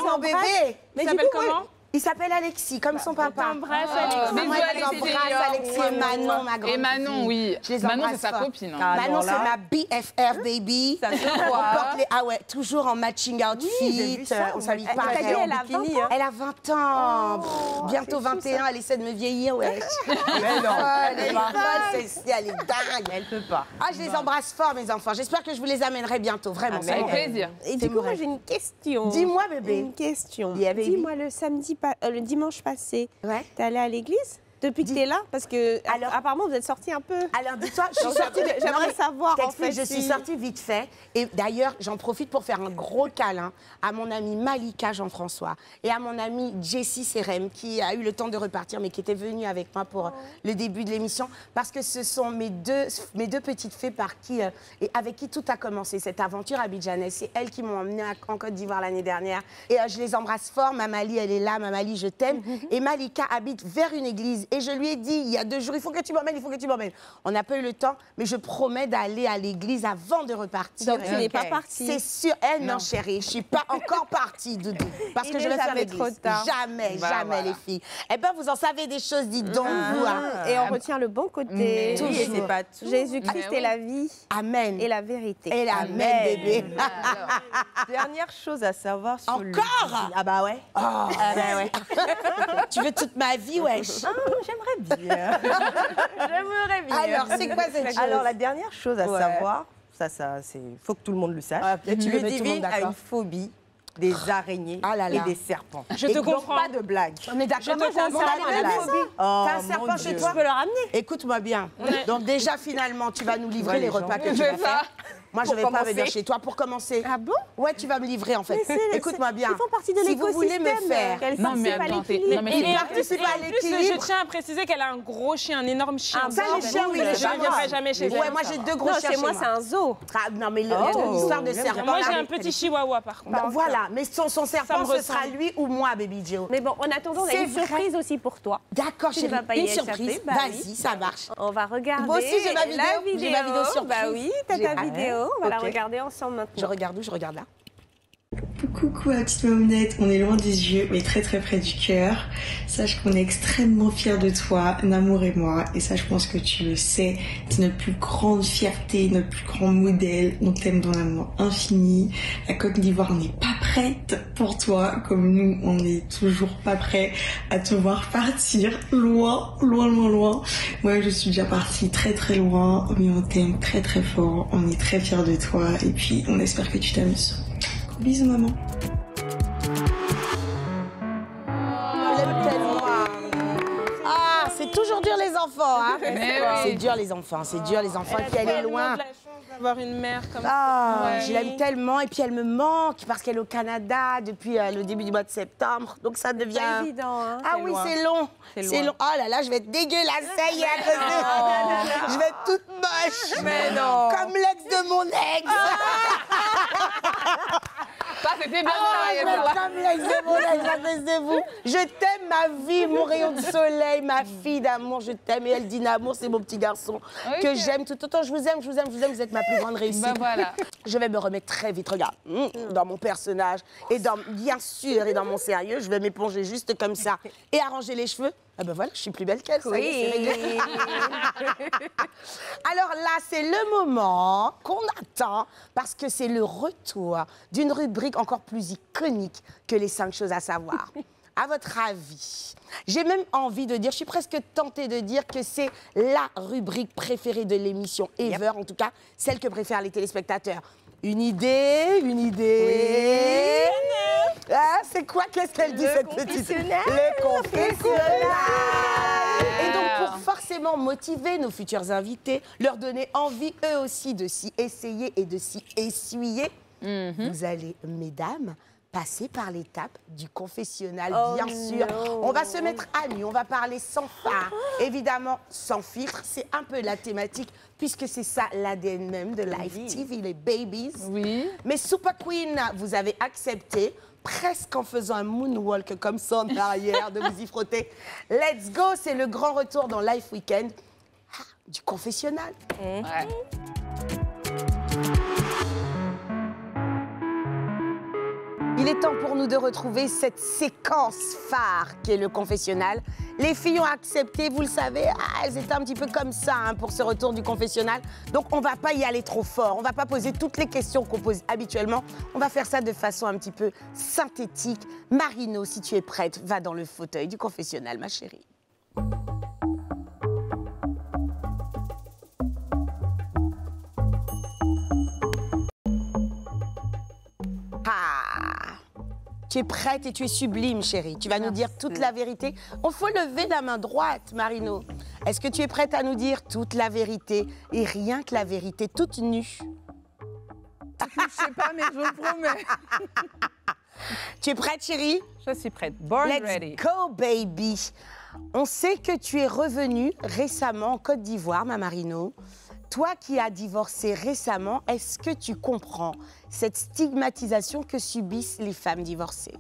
mon bébé. Il du s'appelle comment Il s'appelle Alexis, comme son papa. t'embrasse, Oh, Alexis. Moi, je les Alexis, embrasse. Alexis et Manon, ma grande Et Manon, oui. Je les Manon, c'est sa copine. hein. Manon, c'est ma BFF, baby. Ça se On voit. porte les- Ah ouais, toujours en matching outfit. j'ai vu ça, euh, on ouais. s'habille Elle- pas. dit, elle a 20 ans Elle a 20 ans. Pff, bientôt 21. Elle essaie de me vieillir, ouais. Mais non, Elle est elle folle, elle est dingue. Elle peut pas. Ah, je les embrasse fort, mes enfants. J'espère que je vous les amènerai bientôt, vraiment. Ah, Avec plaisir. Et du coup, moi, j'ai une question. Dis-moi, bébé. Une question. Dis-moi, le samedi, le dimanche passé, Ouais. t'es allée à l'église? Depuis que t'es là Parce que Alors- apparemment, vous êtes sortis un peu. Alors, dis-toi, je suis sortie. j'aimerais savoir, en fait, je suis sortie vite fait. Et d'ailleurs, j'en profite pour faire un gros câlin à mon ami Malika Jean-François et à mon ami Jessie Serem, qui a eu le temps de repartir, mais qui était venue avec moi pour le début de l'émission. Parce que ce sont mes deux, mes deux petites fées par qui, euh, et avec qui tout a commencé, cette aventure abidjanaise. C'est elles qui m'ont emmenée à- en Côte d'Ivoire l'année dernière. Et euh, je les embrasse fort. Mamali, elle est là. Mamali, je t'aime. Et Malika habite vers une église. Et je lui ai dit, il y a deux jours, il faut que tu m'emmènes, il faut que tu m'emmènes. On n'a pas eu le temps, mais je promets d'aller à l'église avant de repartir. Donc, tu n'es pas partie. C'est sûr. Eh non, chérie, je suis pas encore partie, Doudou. Parce Il que je est vais faire jamais l'église. trop tard. Jamais, Bah, jamais, voilà. les filles. Eh ben, vous en savez des choses, dites donc, vous. hein. Et on retient le bon côté. Mais Oui, et Toujours. c'est pas tout. Jésus-Christ Mais est oui. la vie Amen. et la vérité. Et la Amen. bébé. Dernière chose à savoir sur le... Encore? Ah bah ouais. Oh, ah ben ouais. tu veux toute ma vie, wesh? Ah, J'aimerais bien. J'aimerais bien. Alors, c'est quoi cette chose Alors, la dernière chose à Ouais. savoir, ça, ça, c'est, faut que tout le monde le sache. Ah, tu le mettre tout le monde divine a une phobie des araignées Ah là et des serpents. Je Et te donc, comprends. pas de blague. On est d'accord. Je te comprends. serpent à la Blague. maison. Oh, T'as un serpent chez toi Tu peux le ramener. Écoute-moi bien. Donc déjà, finalement, tu vas nous livrer Ouais, les les repas que tu vas faire. Moi, je Pour vais pas venir chez toi pour commencer. Ah bon? Ouais, tu vas me livrer en fait. Écoute-moi bien. Ils font partie de Si vous voulez me faire. Non, mais attends, non, mais et- participe à l'équilibre. je tiens à préciser qu'elle a un gros chien, un énorme chien. Un Ça, les chiens, oui, les Je chiens. ne viendrai jamais chez Ouais, elle. moi, j'ai deux gros chiens chez moi, c'est un zoo. Ah, non, mais le- Oh, l'histoire de serpent. Moi, j'ai un elle- petit chihuahua, par contre. Bon, voilà, mais son, serpent, ce sera lui ou moi, Baby Joe. Mais bon, en attendant, on a C'est une surprise aussi pour toi. D'accord, Tu ne pas y Une surprise. bah Vas-y, ça marche. On va regarder Moi aussi, j'ai ma la vidéo. vidéo. J'ai ma vidéo surprise. Bah oui, t'as ta Ah On va la regarder ensemble maintenant. Je regarde où Je regarde là. Coucou à petite mamounette, on est loin des yeux mais très très près du cœur. Sache qu'on est extrêmement fiers de toi, Namour et moi, et ça je pense que tu le sais, c'est notre plus grande fierté, notre plus grand modèle, on t'aime dans l'amour infini. La Côte d'Ivoire n'est pas prête pour toi, comme nous on n'est toujours pas prêt à te voir partir loin, loin, loin, loin. Moi je suis déjà partie très très loin, mais on t'aime très très fort, on est très fiers de toi, et puis on espère que tu t'amuses. Bisous maman. C'est toujours dur les enfants, hein oui. C'est dur les enfants, c'est dur les enfants, elle est loin. de la chance d'avoir une mère comme Ah, ça. je l'aime tellement et puis elle me manque parce qu'elle est au Canada depuis euh, le début du mois de septembre. Donc ça devient. Pas évident, hein. Ah oui, c'est long. C'est long. Oh là là, je vais être dégueulasse, ça y est, à cause de- Je vais être toute moche. Mais non. Comme l'ex de mon ex. Ça, c'était bien Ah, de vous. Je t'aime, ma vie, mon rayon de soleil, ma fille d'amour, je t'aime. Et elle dit d'amour, c'est mon petit garçon que j'aime tout autant. Je vous aime, je vous aime, je vous aime. Vous êtes ma plus grande réussite. Ben voilà. Je vais me remettre très vite, regarde, mm, dans mon personnage et dans, bien sûr, et dans mon sérieux, je vais m'éponger juste comme ça et arranger les cheveux. Ah ben voilà, je suis plus belle qu'elle, Oui. Alors là, c'est le moment qu'on attend parce que c'est le retour d'une rubrique encore plus iconique que les cinq choses à savoir. À votre avis, j'ai même envie de dire, je suis presque tentée de dire que c'est la rubrique préférée de l'émission Ever, en tout cas celle que préfèrent les téléspectateurs. Une idée, une idée. Ah, c'est quoi Qu'est-ce qu'elle dit cette petite? Le confessionnal. Et donc pour forcément motiver nos futurs invités, leur donner envie eux aussi de s'y essayer et de s'y essuyer, vous allez, mesdames, passer par l'étape du confessionnal, Oh bien sûr. On va se mettre à nu, on va parler sans phare, évidemment sans filtre. C'est un peu la thématique, puisque c'est ça l'ADN même de Live TV, les babies. Oui. Mais Super Queen, vous avez accepté, presque en faisant un moonwalk comme ça en arrière, de vous y frotter. Let's go, c'est le grand retour dans Life Weekend ah, du confessionnal. Ouais. Il est temps pour nous de retrouver cette séquence phare qui est le confessionnal. Les filles ont accepté, vous le savez, ah, elles étaient un petit peu comme ça hein, pour ce retour du confessionnal. Donc on va pas y aller trop fort, on va pas poser toutes les questions qu'on pose habituellement. On va faire ça de façon un petit peu synthétique. Marino, si tu es prête, va dans le fauteuil du confessionnal, ma chérie. Ah Tu es prête et tu es sublime, chérie. Tu vas nous dire toute la vérité. On faut lever la main droite, Marino. Est-ce que tu es prête à nous dire toute la vérité et rien que la vérité toute nue? Je sais pas, mais je vous promets. Tu es prête, chérie? Je suis prête. Born Let's ready. go, baby. On sait que tu es revenue récemment en Côte d'Ivoire, ma Marino. Toi qui as divorcé récemment, est-ce que tu comprends cette stigmatisation que subissent les femmes divorcées?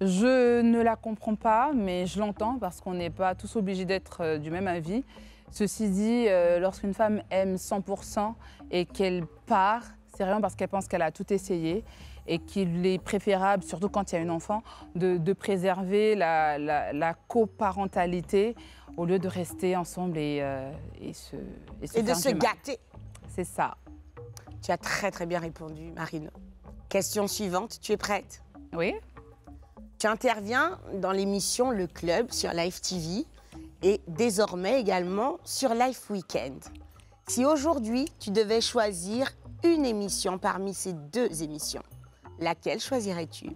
Je ne la comprends pas, mais je l'entends parce qu'on n'est pas tous obligés d'être euh, du même avis. Ceci dit, euh, lorsqu'une femme aime 100% et qu'elle part, c'est vraiment parce qu'elle pense qu'elle a tout essayé et qu'il est préférable, surtout quand il y a un enfant, de, de préserver la, la- la coparentalité au lieu de rester ensemble et, euh, et se, et se Et de se mal. gâter C'est ça. Tu as très très bien répondu, Marino. Question suivante, tu es prête? Oui. Tu interviens dans l'émission Le Club sur Live TV et désormais également sur Life Weekend. Si aujourd'hui tu devais choisir une émission parmi ces deux émissions, laquelle choisirais-tu?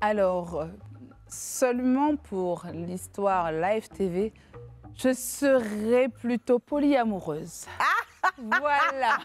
Alors, seulement pour l'histoire Live TV, je serais plutôt polyamoureuse. voilà.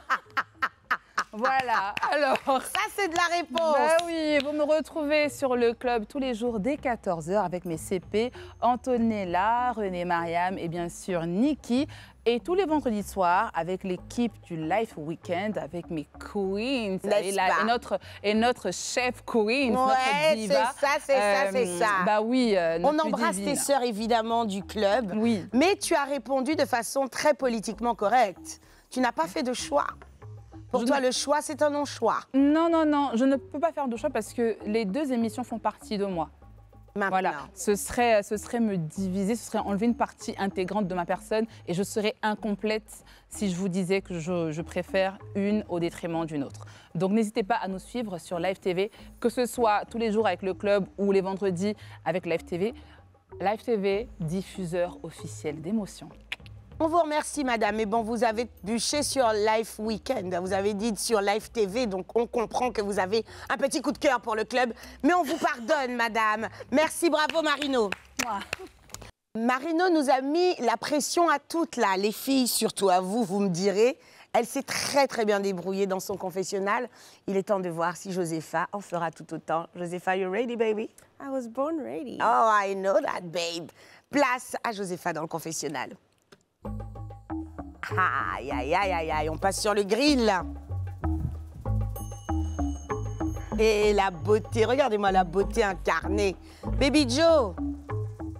Voilà. Alors. Ça, c'est de la réponse. Bah oui, vous me retrouvez sur le club tous les jours dès 14h avec mes CP, Antonella, René Mariam et bien sûr Niki. Et tous les vendredis soirs avec l'équipe du Life Weekend avec mes queens et, la- pas et notre, et notre chef queen, Ouais, notre c'est diva. ça, c'est ça, c'est ça. Bah oui, euh, On embrasse divine. tes sœurs évidemment du club. Oui. Mais tu as répondu de façon très politiquement correcte. Tu n'as pas fait de choix. Pour Je toi, ne- le choix, c'est un non-choix. Non, non, non, je ne peux pas faire de choix parce que les deux émissions font partie de moi. Voilà, ce serait, ce serait me diviser, ce serait enlever une partie intégrante de ma personne et je serais incomplète si je vous disais que je, je préfère une au détriment d'une autre. Donc n'hésitez pas à nous suivre sur Live TV, que ce soit tous les jours avec le club ou les vendredis avec Live TV. Live TV, diffuseur officiel d'émotions. On vous remercie, madame. Mais bon, vous avez bûché sur Life Weekend. Vous avez dit sur Live TV, donc on comprend que vous avez un petit coup de cœur pour le club. Mais on vous pardonne, madame. Merci, bravo, Marino. Marino nous a mis la pression à toutes, là. Les filles, surtout à vous, vous me direz. Elle s'est très, très bien débrouillée dans son confessionnal. Il est temps de voir si Josepha en fera tout autant. Josepha, you ready, baby? I was born ready. Oh, I know that, babe. Place à Josepha dans le confessionnal. Aïe, aïe, aïe, aïe, aïe, on passe sur le grill. Et la beauté, regardez-moi la beauté incarnée. Baby Joe,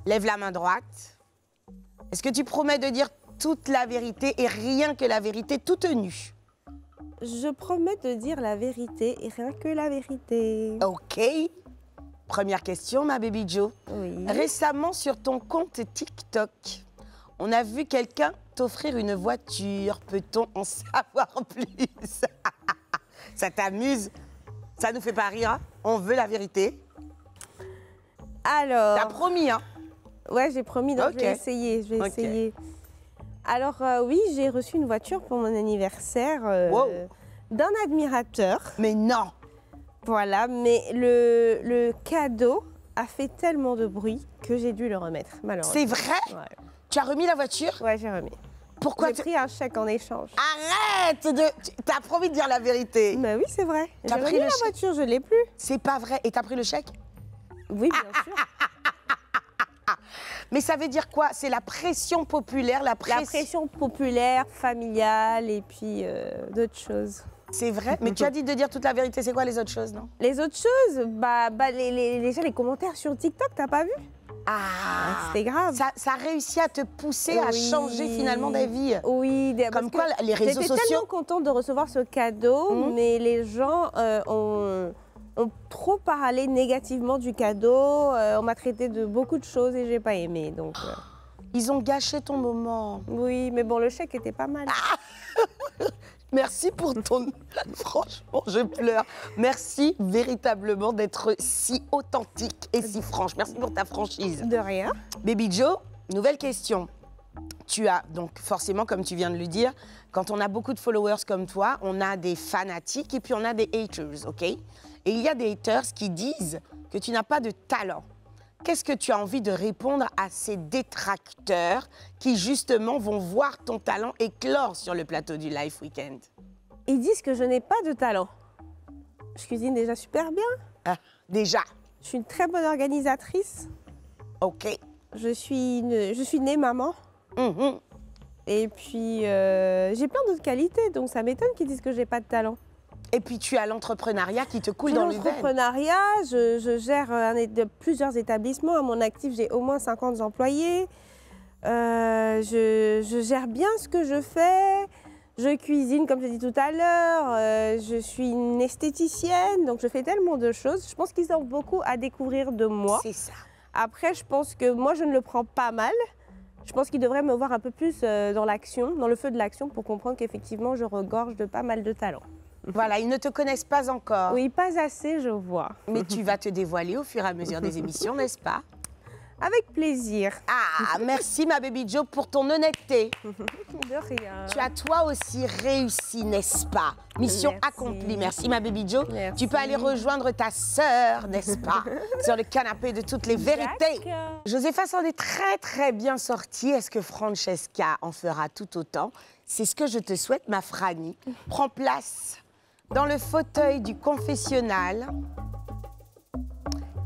lève la main droite. Est-ce que tu promets de dire toute la vérité et rien que la vérité toute nue? Je promets de dire la vérité et rien que la vérité. Ok. Première question, ma baby Joe. Récemment, sur ton compte TikTok, on a vu quelqu'un t'offrir une voiture. Peut-on en savoir plus? Ça t'amuse? Ça nous fait pas rire hein? On veut la vérité Alors. T'as promis, hein? Ouais, j'ai promis, donc je vais essayer. Je vais essayer. Alors, euh, oui, j'ai reçu une voiture pour mon anniversaire euh, Wow. d'un admirateur. Mais non Voilà, mais le, le cadeau a fait tellement de bruit que j'ai dû le remettre, malheureusement. C'est vrai? Ouais. Tu as remis la voiture? Ouais, j'ai remis. Pourquoi J'ai tu- pris un chèque en échange. Arrête de... tu- T'as promis de dire la vérité. Bah oui, c'est vrai. J'ai pris la voiture, je l'ai plus. C'est pas vrai. Et t'as pris le chèque? Oui, bien sûr. Mais ça veut dire quoi? C'est la pression populaire, la pression... La pression populaire, familiale et puis euh, d'autres choses. C'est vrai? Mais tu as dit de dire toute la vérité. C'est quoi les autres choses, non? Les autres choses, bah, bah les, les- déjà les commentaires sur TikTok, t'as pas vu? Ah C'était grave. Ça, ça a réussi à te pousser à changer finalement d'avis. Oui, Comme quoi, les réseaux J'étais sociaux- tellement contente de recevoir ce cadeau, Mhm. mais les gens euh, ont, ont trop parlé négativement du cadeau. euh, on m'a traité de beaucoup de choses et j'ai pas aimé. Donc, euh, Ils ont gâché ton moment. oui, mais bon, le chèque était pas mal. Merci pour ton... Franchement, je pleure. Merci véritablement d'être si authentique et si franche. Merci pour ta franchise. De rien. Baby Joe, nouvelle question. Tu as donc forcément, comme tu viens de le dire, quand on a beaucoup de followers comme toi, on a des fanatiques et puis on a des haters, ok? Et il y a des haters qui disent que tu n'as pas de talent. Qu'est-ce que tu as envie de répondre à ces détracteurs qui justement vont voir ton talent éclore sur le plateau du Life Weekend? Ils disent que je n'ai pas de talent. Je cuisine déjà super bien. Ah, Déjà, Je suis une très bonne organisatrice. ok. Je suis, une- je suis née maman. Mhm. Et puis, euh, j'ai plein d'autres qualités, donc ça m'étonne qu'ils disent que j'ai pas de talent. Et puis tu as l'entrepreneuriat qui te coule dans les veines. L'entrepreneuriat, je, je gère un de plusieurs établissements. À mon actif, j'ai au moins 50 employés. Euh, je, je gère bien ce que je fais. Je cuisine, comme je dit tout à l'heure. Euh, je suis une esthéticienne, donc je fais tellement de choses. Je pense qu'ils ont beaucoup à découvrir de moi. C'est ça. Après, je pense que moi, je ne le prends pas mal. Je pense qu'ils devraient me voir un peu plus euh, dans l'action, dans le feu de l'action, pour comprendre qu'effectivement, je regorge de pas mal de talents. Voilà, ils ne te connaissent pas encore. Oui, pas assez, je vois. Mais tu vas te dévoiler au fur et à mesure des émissions, n'est-ce pas? Avec plaisir. Ah, merci ma baby Joe pour ton honnêteté. De rien. Tu as toi aussi réussi, n'est-ce pas? Mission Merci. accomplie. Merci ma baby Joe. Merci. Tu peux aller rejoindre ta sœur, n'est-ce pas? Sur le canapé de toutes les vérités. Josépha s'en est très très bien sortie. Est-ce que Francesca en fera tout autant? C'est ce que je te souhaite, ma Franny. Prends place dans le fauteuil du confessionnal.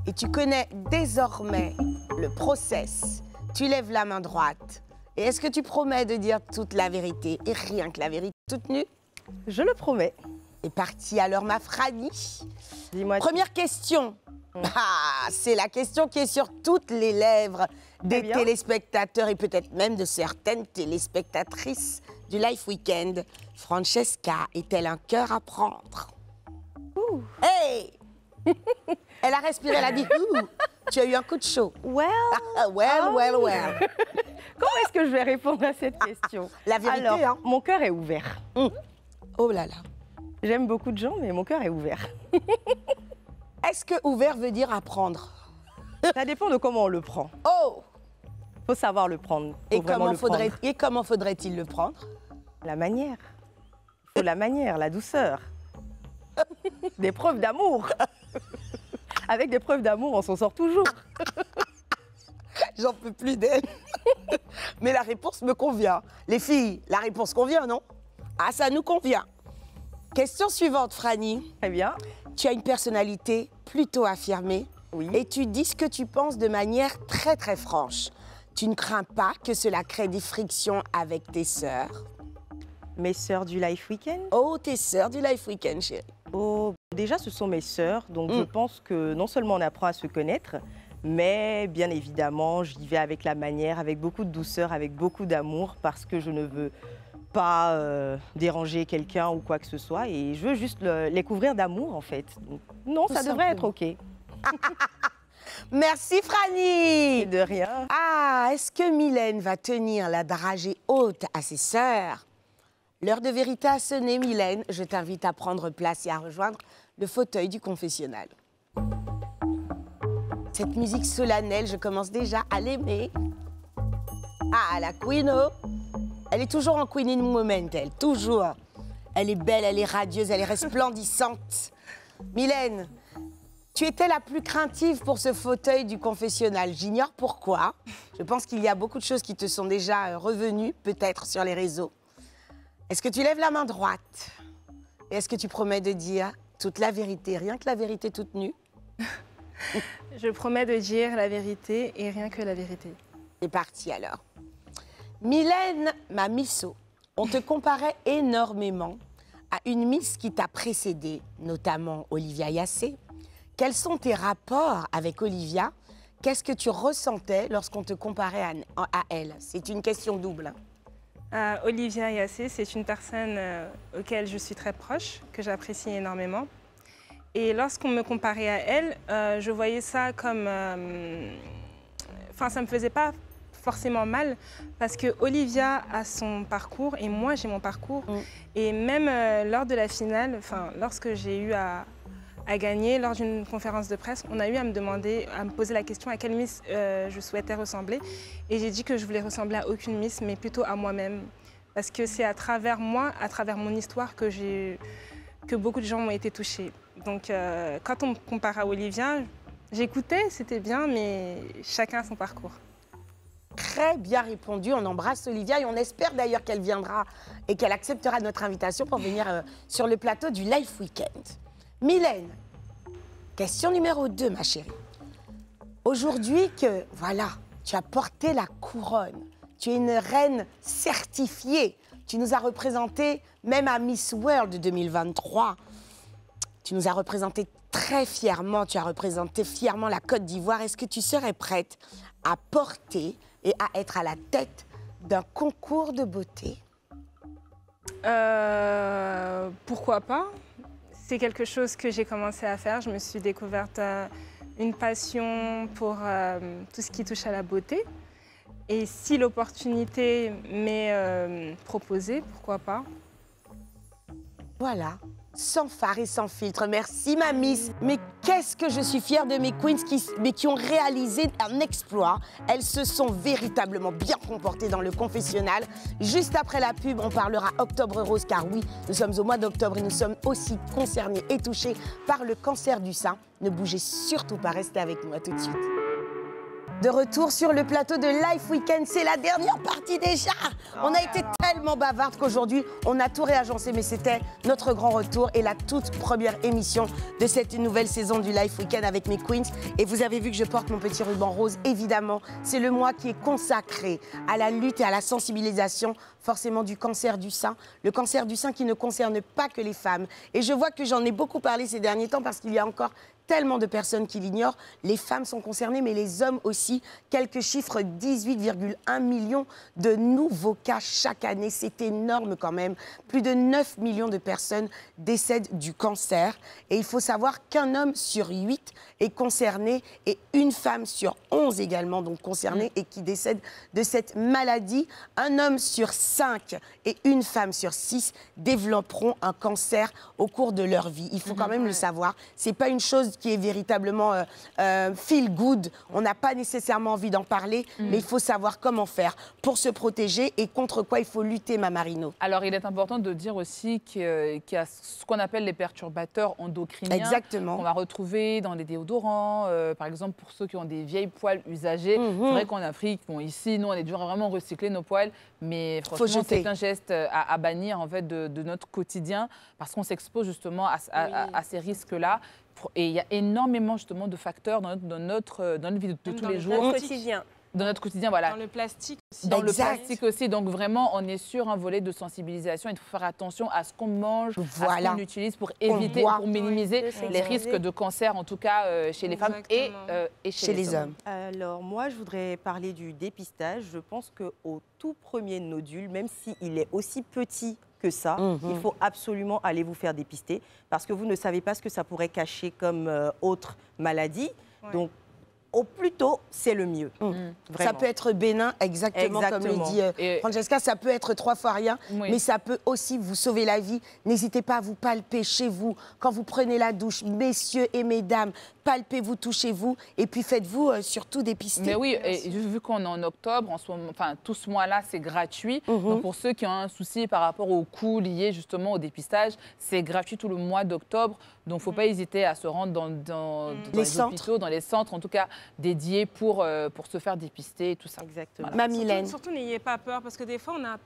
Et tu connais désormais le process. Tu lèves la main droite. Et est-ce que tu promets de dire toute la vérité et rien que la vérité toute nue? Je le promets. C'est parti alors, ma Franny. Dis-moi. Première question. Ah, c'est la question qui est sur toutes les lèvres des bien. téléspectateurs et peut-être même de certaines téléspectatrices du Life Weekend. Francesca est-elle un cœur à prendre? Hey Elle a respiré, elle a dit Ouh Tu as eu un coup de chaud. Well, Ah, well, well, well. comment est-ce que je vais répondre à cette question? La vérité, Alors, hein. mon cœur est ouvert. Oh là là. J'aime beaucoup de gens, mais mon cœur est ouvert. Est-ce que ouvert veut dire apprendre? Ça dépend de comment on le prend. Oh Faut savoir le prendre. Faut et comment, le faudrait, prendre. et comment faudrait-il le prendre? La manière. Il faut la manière, la douceur. Des preuves d'amour. Avec des preuves d'amour, on s'en sort toujours. J'en peux plus d'elle. Mais la réponse me convient. Les filles, la réponse convient, non? Ah, ça nous convient. Question suivante, Franny. Très bien. Tu as une personnalité plutôt affirmée Oui. et tu dis ce que tu penses de manière très très franche. Tu ne crains pas que cela crée des frictions avec tes sœurs? Mes sœurs du Life Weekend? Oh, tes sœurs du Life Weekend, chérie. Oh, déjà, ce sont mes sœurs, donc je Mm. pense que non seulement on apprend à se connaître, mais bien évidemment, j'y vais avec la manière, avec beaucoup de douceur, avec beaucoup d'amour, parce que je ne veux pas euh, déranger quelqu'un ou quoi que ce soit, et je veux juste le- les couvrir d'amour en fait. Donc, non, Tout ça devrait être OK. Merci Franny. De rien. Ah, est-ce que Mylène va tenir la dragée haute à ses sœurs? L'heure de vérité a sonné, Mylène. Je t'invite à prendre place et à rejoindre le fauteuil du confessionnal. Cette musique solennelle, je commence déjà à l'aimer. Ah, la Queeno. Elle est toujours en Queen in Moment, elle, toujours. Elle est belle, elle est radieuse, elle est resplendissante. Mylène, tu étais la plus craintive pour ce fauteuil du confessionnal. J'ignore pourquoi. Je pense qu'il y a beaucoup de choses qui te sont déjà euh, revenues, peut-être sur les réseaux. Est-ce que tu lèves la main droite? Et est-ce que tu promets de dire toute la vérité, rien que la vérité toute nue? Je promets de dire la vérité et rien que la vérité. C'est parti alors. Mylène, ma misso, on te comparait énormément à une miss qui t'a précédée, notamment Olivia Yassé. Quels sont tes rapports avec Olivia? Qu'est-ce que tu ressentais lorsqu'on te comparait à, à elle? C'est une question double. Euh, Olivia Yassé, c'est une personne euh, auquel je suis très proche, que j'apprécie énormément. Et lorsqu'on me comparait à elle, euh, je voyais ça comme... euh, Enfin, ça ne me faisait pas forcément mal parce que Olivia a son parcours et moi j'ai mon parcours. Et même euh, lors de la finale, enfin, lorsque j'ai eu à, à gagner, lors d'une conférence de presse, on a eu à me demander, à me poser la question à quelle Miss euh, je souhaitais ressembler. Et j'ai dit que je voulais ressembler à aucune Miss, mais plutôt à moi-même. Parce que c'est à travers moi, à travers mon histoire, que beaucoup de gens ont été touchés. Donc euh, quand on me compare à Olivia, j'écoutais, c'était bien, mais chacun a son parcours. Très bien répondu. On embrasse Olivia et on espère d'ailleurs qu'elle viendra et qu'elle acceptera notre invitation pour venir euh, sur le plateau du Life Weekend. Mylène, question numéro 2, ma chérie. Aujourd'hui que, voilà, tu as porté la couronne, tu es une reine certifiée, tu nous as représenté même à Miss World 2023. Tu nous as représenté très fièrement, tu as représenté fièrement la Côte d'Ivoire. Est-ce que tu serais prête à porter et à être à la tête d'un concours de beauté? Euh, pourquoi pas? C'est quelque chose que j'ai commencé à faire. Je me suis découverte euh, une passion pour euh, tout ce qui touche à la beauté. Et si l'opportunité m'est euh, proposée, pourquoi pas? Voilà, sans phare et sans filtre. Merci, ma miss. Mais qu'est-ce que je suis fière de mes queens qui, mais qui ont réalisé un exploit. Elles se sont véritablement bien comportées dans le confessionnal. Juste après la pub, on parlera Octobre Rose, car oui, nous sommes au mois d'octobre et nous sommes aussi concernés et touchés par le cancer du sein. Ne bougez surtout pas, restez avec à tout de suite. De retour sur le plateau de Life Weekend, c'est la dernière partie déjà. On a été tellement bavarde qu'aujourd'hui, on a tout réagencé, mais c'était notre grand retour et la toute première émission de cette nouvelle saison du Life Weekend avec mes queens. Et vous avez vu que je porte mon petit ruban rose, évidemment. C'est le mois qui est consacré à la lutte et à la sensibilisation forcément du cancer du sein. Le cancer du sein qui ne concerne pas que les femmes. Et je vois que j'en ai beaucoup parlé ces derniers temps parce qu'il y a encore tellement de personnes qui l'ignorent. Les femmes sont concernées, mais les hommes aussi. Quelques chiffres, 18,1 millions de nouveaux cas chaque année. C'est énorme quand même. Plus de 9 millions de personnes décèdent du cancer. Et il faut savoir qu'un homme sur 8 est concerné et une femme sur 11 également donc concernée et qui décède de cette maladie. Un homme sur 5 et une femme sur 6 développeront un cancer au cours de leur vie. Il faut quand même le savoir. C'est pas une chose qui est véritablement euh, euh, feel good. On n'a pas nécessairement envie d'en parler, mais il faut savoir comment faire pour se protéger et contre quoi il faut lutter, ma Marino. Alors, il est important de dire aussi qu'il y a ce qu'on appelle les perturbateurs endocriniens. Exactement. Qu'on va retrouver dans les déodorants. euh, par exemple, pour ceux qui ont des vieilles poils usagées. Mhm. C'est vrai qu'en Afrique, bon, ici, nous, on est à vraiment recycler nos poils. Mais franchement, c'est un geste euh, à, à bannir en fait, de, de notre quotidien parce qu'on s'expose justement à, à- à- à ces risques-là. Et il y a énormément justement de facteurs dans notre, dans notre, euh, dans notre vie de, de Même tous dans les le jours. quotidien. Dans notre quotidien, voilà. Dans le plastique aussi. Dans Exact. le plastique aussi. Donc vraiment, on est sur un volet de sensibilisation. Il faut faire attention à ce qu'on mange, à ce qu'on utilise pour éviter, boit. pour minimiser Oui, les risques de cancer, en tout cas euh, chez les femmes et, euh, et chez, Chez les hommes. Alors moi, je voudrais parler du dépistage. Je pense qu'au tout premier nodule, même s'il est aussi petit que ça, Mhm. il faut absolument aller vous faire dépister parce que vous ne savez pas ce que ça pourrait cacher comme euh, autre maladie. Ouais. Donc au plus tôt, c'est le mieux. Mm. Ça Vraiment. peut être bénin, exactement, comme le dit euh, Et- Francesca, ça peut être trois fois rien, Oui. mais ça peut aussi vous sauver la vie. N'hésitez pas à vous palper chez vous, quand vous prenez la douche, messieurs et mesdames, palpez-vous, touchez-vous, et puis faites-vous euh, surtout dépister. Mais oui, et vu qu'on est en octobre, en ce moment, enfin tout ce mois-là, c'est gratuit. Mhm. Donc pour ceux qui ont un souci par rapport aux coûts liés justement au dépistage, c'est gratuit tout le mois d'octobre. Donc faut pas hésiter à se rendre dans, dans, dans Mhm. Les centres. hôpitaux, dans les centres en tout cas dédiés pour, euh, pour se faire dépister et tout ça. Exactement. Ma Surtout- n'ayez pas peur parce que des fois, on a.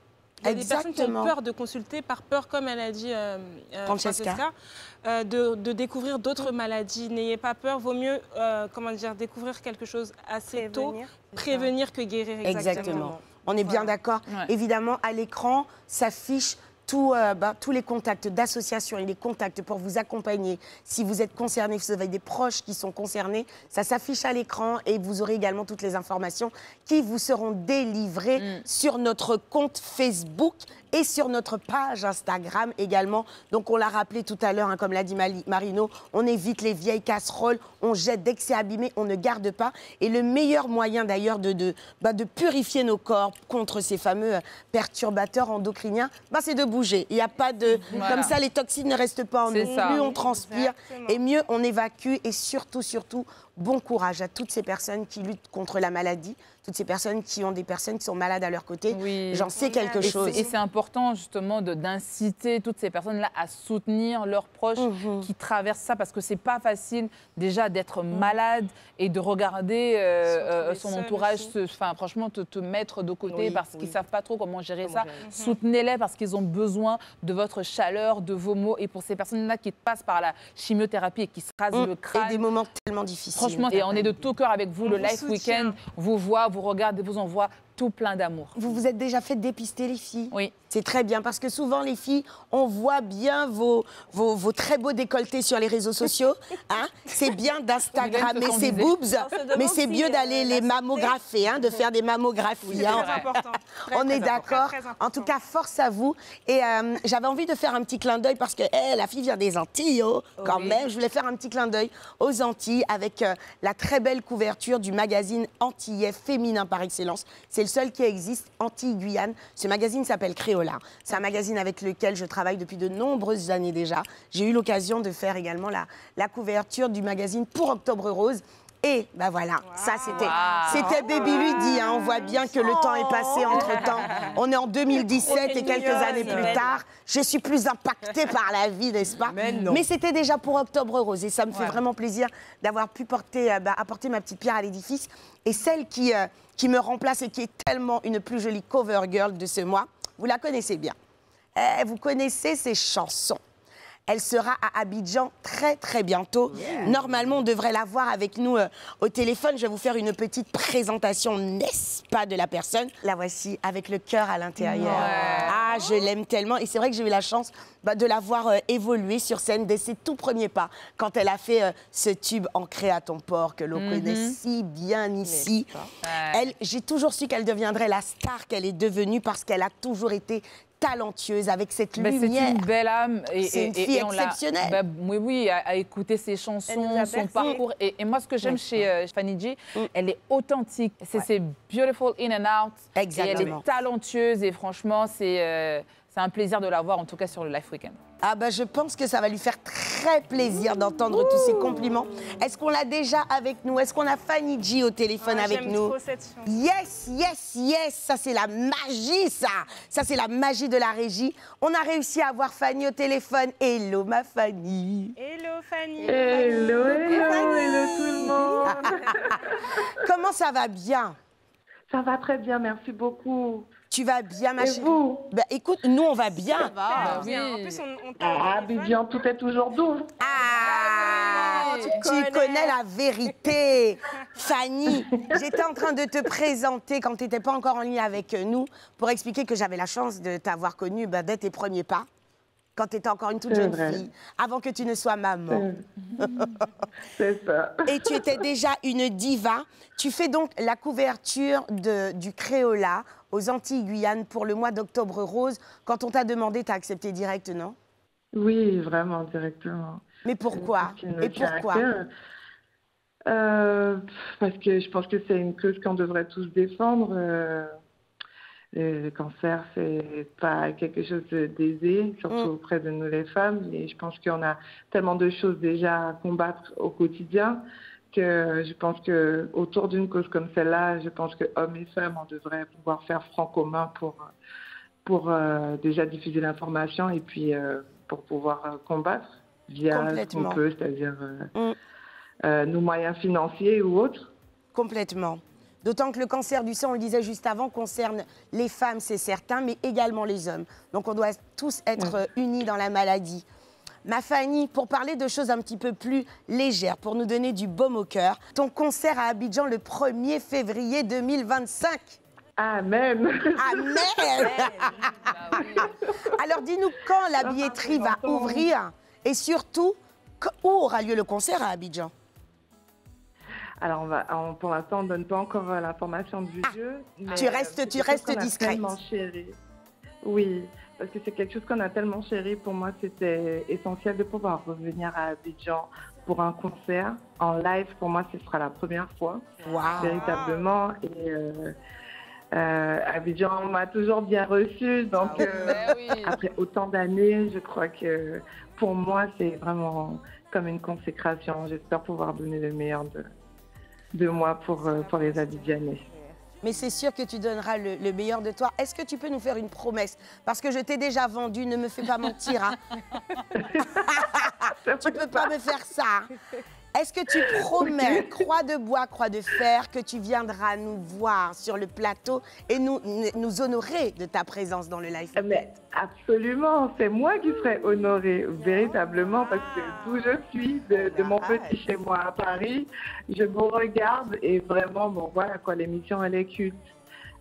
Il y a des personnes qui Exactement. ont peur de consulter par peur, comme elle a dit euh, euh, Francesca. euh, de, de découvrir d'autres maladies. N'ayez pas peur, vaut mieux euh, comment dire, découvrir quelque chose assez tôt, Prévenir, prévenir que guérir. Exactement. Exactement. On est bien d'accord. Ouais. Évidemment, à l'écran s'affichent tout, euh, bah, tous les contacts d'associations et les contacts pour vous accompagner. Si vous êtes concerné, si vous avez des proches qui sont concernés, ça s'affiche à l'écran et vous aurez également toutes les informations qui vous seront délivrées Mm. sur notre compte Facebook et sur notre page Instagram également. Donc on l'a rappelé tout à l'heure, hein, comme l'a dit Marino, on évite les vieilles casseroles, on jette dès que c'est abîmé, on ne garde pas. Et le meilleur moyen d'ailleurs de, de, bah, de purifier nos corps contre ces fameux euh, perturbateurs endocriniens, bah, c'est de bouger. Il n'y a pas de... Voilà. Comme ça, les toxines ne restent pas en nous. Plus on transpire Exactement. et mieux on évacue. Et surtout, surtout, bon courage à toutes ces personnes qui luttent contre la maladie, toutes ces personnes qui ont des personnes qui sont malades à leur côté. Oui. J'en sais quelque Et chose. Et c'est important justement d'inciter toutes ces personnes-là à soutenir leurs proches Mhm. qui traversent ça parce que c'est pas facile déjà d'être malade et de regarder euh, euh, son entourage, enfin franchement te, te mettre de côté Oui, parce qu'ils oui. savent pas trop comment gérer Comment ça. gérer. Soutenez-les parce qu'ils ont besoin de votre chaleur, de vos mots et pour ces personnes-là qui passent par la chimiothérapie et qui se rasent Mm. le Et crâne. des moments tellement difficiles. Franchement, et on est de tout cœur avec vous. On le vous soutient. Weekend vous voit, vous regarde et vous envoie tout plein d'amour. Vous vous êtes déjà fait dépister, les filles Oui. C'est très bien parce que souvent, les filles, on voit bien vos, vos, vos très beaux décolletés sur les réseaux sociaux. Hein c'est bien d'Instagrammer ses boobs, mais c'est mieux euh, d'aller les mammographer, hein, de faire des mammographies. C'est hein. très important. Très, On très est important. d'accord. En important. tout cas, force à vous. Et euh, j'avais envie de faire un petit clin d'œil parce que eh, la fille vient des Antilles, oh, quand Oui. même. Je voulais faire un petit clin d'œil aux Antilles avec euh, la très belle couverture du magazine antillais féminin par excellence. C'est le seul qui existe, Antilles-Guyane. Ce magazine s'appelle Créola. C'est un magazine avec lequel je travaille depuis de nombreuses années déjà. J'ai eu l'occasion de faire également la, la couverture du magazine pour Octobre Rose. Et ben voilà, ça c'était c'était Baby Ludi. hein. On voit bien que le temps est passé entre temps. On est en 2017 et quelques années plus tard, je suis plus impactée par la vie, n'est-ce pas? Mais non. c'était déjà pour Octobre Rose et ça me fait vraiment plaisir d'avoir pu porter, euh, bah, apporter ma petite pierre à l'édifice. Et celle qui, euh, qui me remplace et qui est tellement une plus jolie cover girl de ce mois, vous la connaissez bien. Eh, vous connaissez ses chansons. Elle sera à Abidjan très très bientôt. Normalement, on devrait la voir avec nous euh, au téléphone. Je vais vous faire une petite présentation, n'est-ce pas, de la personne? La voici avec le cœur à l'intérieur. Ah, je l'aime tellement. Et c'est vrai que j'ai eu la chance bah, de la voir euh, évoluer sur scène dès ses tout premiers pas, quand elle a fait euh, ce tube ancré à ton port que l'on connaît si bien ici. Elle, j'ai toujours su qu'elle deviendrait la star qu'elle est devenue parce qu'elle a toujours été talentueuse avec cette Ben, c'est lumière. une belle âme. Et, C'est une et- fille et on l'a- exceptionnelle. ben, oui, oui, à, à écouter ses chansons, son parcours. Et, et moi, ce que j'aime chez euh, Fanny G, Mm. elle est authentique. C'est c'est beautiful in and out. Et elle Exactement. est talentueuse. Et franchement, c'est euh, c'est un plaisir de la voir, en tout cas sur le Life Weekend. Ah bah je pense que ça va lui faire très plaisir d'entendre tous ces compliments. Est-ce qu'on l'a déjà avec nous? Est-ce qu'on a Fanny G au téléphone Ah, avec j'aime nous? trop cette chanson. Yes, yes, yes, ça c'est la magie ça. Ça c'est la magie de la régie. On a réussi à avoir Fanny au téléphone. Hello ma Fanny. Hello Fanny. Hello, hello, hello tout le monde. Comment ça va? Bien? Ça va très bien, merci beaucoup. Tu vas bien ma Et chérie vous Bah écoute, nous on va bien. Ah, oui. bien. En plus, on, on Ah. Abidjan, tout est toujours doux. Ah, tu connais. la vérité. Fanny, j'étais en train de te présenter quand tu n'étais pas encore en ligne avec nous pour expliquer que j'avais la chance de t'avoir connue bah, dès tes premiers pas, quand tu étais encore une toute jeune vrai. fille, avant que tu ne sois maman. C'est ça. Et tu étais déjà une diva. Tu fais donc la couverture de, du Créola aux Antilles-Guyane pour le mois d'octobre rose. Quand on t'a demandé, tu as accepté direct, non? Oui, vraiment, directement. Mais pourquoi? Et pourquoi? Euh, parce que je pense que c'est une cause qu'on devrait tous défendre. Euh, le, cancer, c'est pas quelque chose d'aisé, surtout Mm. auprès de nous les femmes. Et je pense qu'on a tellement de choses déjà à combattre au quotidien que je pense que autour d'une cause comme celle-là, je pense que hommes et femmes, on devrait pouvoir faire front commun pour pour euh, déjà diffuser l'information et puis euh, pour pouvoir euh, combattre via ce qu'on peut, c'est-à-dire euh, Mm. nos moyens financiers ou autres. Complètement. D'autant que le cancer du sang, on le disait juste avant, concerne les femmes, c'est certain, mais également les hommes. Donc on doit tous être euh, unis dans la maladie. Ma Fanny, pour parler de choses un petit peu plus légères, pour nous donner du baume au cœur, ton concert à Abidjan le 1er février 2025. Amen. Amen. Alors dis-nous quand la billetterie va ouvrir et surtout où aura lieu le concert à Abidjan? Alors, on va, on- pour l'instant, on ne donne pas encore euh, l'information du lieu. mais, Ah, tu euh, restes- tu restes discrète. Oui, parce que c'est quelque chose qu'on a tellement chéri. Pour moi, c'était essentiel de pouvoir revenir à Abidjan pour un concert en live. Pour moi, ce sera la première fois, véritablement. Et euh, euh, Abidjan m'a toujours bien reçu. Donc, Ah euh, après autant d'années, je crois que pour moi, c'est vraiment comme une consécration. J'espère pouvoir donner le meilleur de, de moi pour, pour les Abidjanais. Mais c'est sûr que tu donneras le, le meilleur de toi. Est-ce que tu peux nous faire une promesse? Parce que je t'ai déjà vendu, ne me fais pas mentir. hein. tu peux pas me faire ça. hein. Est-ce que tu promets, croix de bois, croix de fer, que tu viendras nous voir sur le plateau et nous, nous honorer de ta présence dans le live? Mais absolument, c'est moi qui serais honorée, véritablement, parce que d'où je suis, de, de mon petit chez moi à Paris, je vous regarde et vraiment, bon voilà quoi, l'émission elle est culte.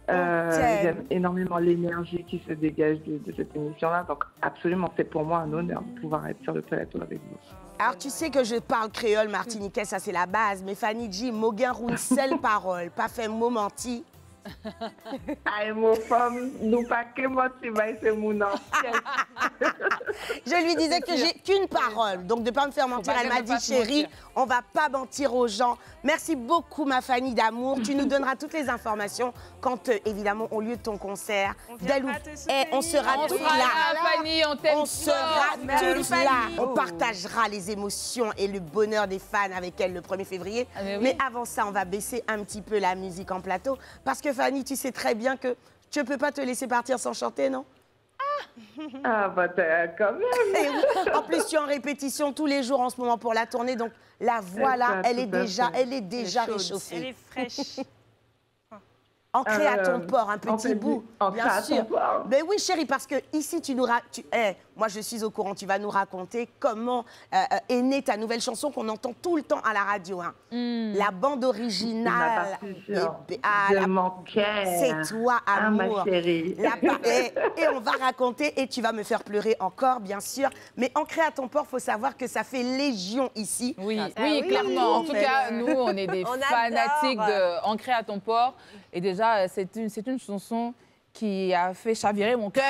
Euh. J'aime énormément l'énergie qui se dégage de, de cette émission-là, donc absolument, c'est pour moi un honneur de pouvoir être sur le plateau avec vous. Alors tu sais que je parle créole martiniquais, ça c'est la base. Mais Fanny G, Moguin roule seule parole, pas fait mot menti. Ay, mon femme, nous pas que moi, tu vas c'est mon ancien. Je lui disais que j'ai qu'une parole, donc de ne pas me faire mentir. Elle m'a dit, chérie, on va pas mentir aux gens. Merci beaucoup, ma Fanny d'amour. Tu nous donneras toutes les informations quand, euh, évidemment, au lieu de ton concert. Dès l'où- Eh, on sera On sera là. là, Fanny, on sera tous là. Oh. On partagera les émotions et le bonheur des fans avec elle le 1er février. Ah, mais oui. Mais avant ça, on va baisser un petit peu la musique en plateau. Parce que Fanny, tu sais très bien que tu ne peux pas te laisser partir sans chanter, non? Ah, bah, t'as quand même. Oui. En plus, tu es en répétition tous les jours en ce moment pour la tournée, donc la voix là, ça, elle est déjà, elle est déjà réchauffée. Elle est fraîche. Ancré à ton Euh, port, un petit bout, bien à ton sûr. port. Mais oui, chérie, parce que ici, tu nous ra- tu, eh, moi, je suis au courant. Tu vas nous raconter comment euh, euh, est née ta nouvelle chanson qu'on entend tout le temps à la radio. hein. Hmm. La bande originale. Et- ah, Je la-. C'est toi, Ah, ma amour. chérie. La et, et on va raconter, et tu vas me faire pleurer encore, bien sûr. Mais ancré à ton port, faut savoir que ça fait légion ici. Oui, Ah oui, oui, clairement. En tout cas, nous, on est des On fanatiques adore. de Ancré à ton port. Et déjà, c'est une, c'est une chanson qui a fait chavirer mon cœur.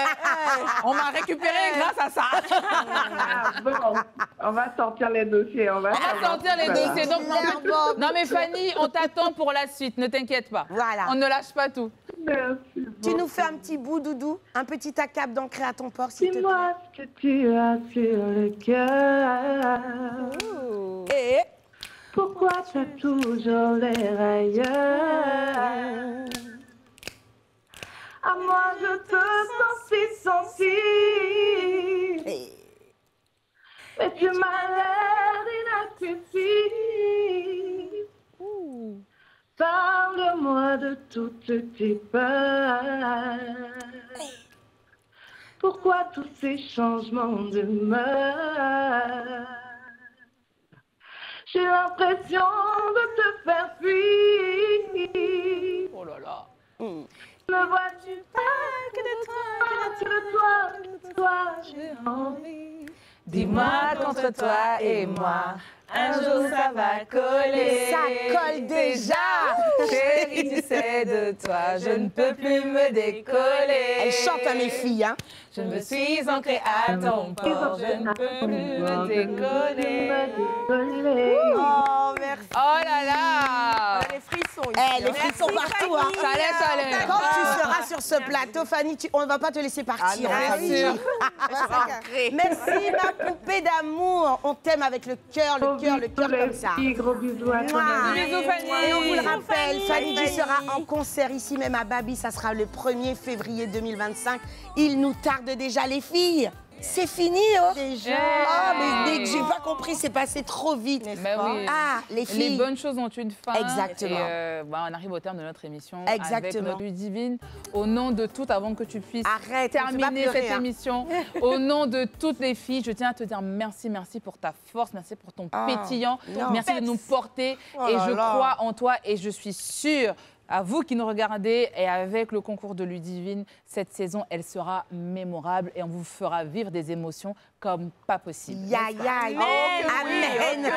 on m'a récupéré grâce à ça. Bon, on va sortir les dossiers. On va, On va sortir les Voilà. dossiers. Donc, non, mais, non, mais Fanny, on t'attend pour la suite. Ne t'inquiète pas. Voilà. On ne lâche pas tout. Merci. Tu nous fais un petit bout, Doudou Un petit accap d'ancré à ton port, s'il te plaît. Dis-moi ce que tu as sur le cœur. Et Pourquoi tu as toujours l'air ailleurs À moi, je te sens si sensible. Mais tu m'as l'air inaccessible. Parle-moi de toutes tes peurs. Pourquoi tous ces changements de mœurs? J'ai l'impression de te faire fuir. Oh là là. Hmm. Ne vois-tu pas que de toi, que de toi, que de toi, j'ai envie. Dis-moi qu'entre toi et moi, Un jour ça va coller. Ça colle déjà. Chérie, tu sais de toi, je ne peux plus me décoller. Elle chante à mes filles, hein. Je me suis ancrée à ton port, je ne peux plus me décoller. Oh, merci. Oh là là Les frissons Eh, les frissons partout, hein. Chalet, chalet. Quand tu seras sur ce plateau, Fanny, tu- on ne va pas te laisser partir. Ah non, hein, bien Fanny. sûr. Merci, ma poupée d'amour. On t'aime avec le cœur, le cœur, le cœur comme ça. Gros bisous à toi. Bisous, Fanny. Et on vous le rappelle, Fanny Fanny. G sera en concert ici même à Babi. Ça sera le 1er février 2025. Il nous tarde déjà, les filles. C'est fini, oh Déjà. Oh, mais dès que j'ai pas compris, c'est passé trop vite. Bah oui. Ah, les filles. Les bonnes choses ont une fin. Exactement. Et euh, bah, on arrive au terme de notre émission. Exactement. Avec notre divine. Au nom de toutes, avant que tu puisses Arrête, pas terminer pleurer, cette hein. émission, au nom de toutes les filles, je tiens à te dire merci, merci pour ta force, merci pour ton Ah, pétillant, non. merci de nous porter. Oh et là je là. crois en toi et je suis sûre. À vous qui nous regardez et avec le concours de Ludivine, cette saison, elle sera mémorable et on vous fera vivre des émotions comme pas possible. Ya, ya, Amen. Amen.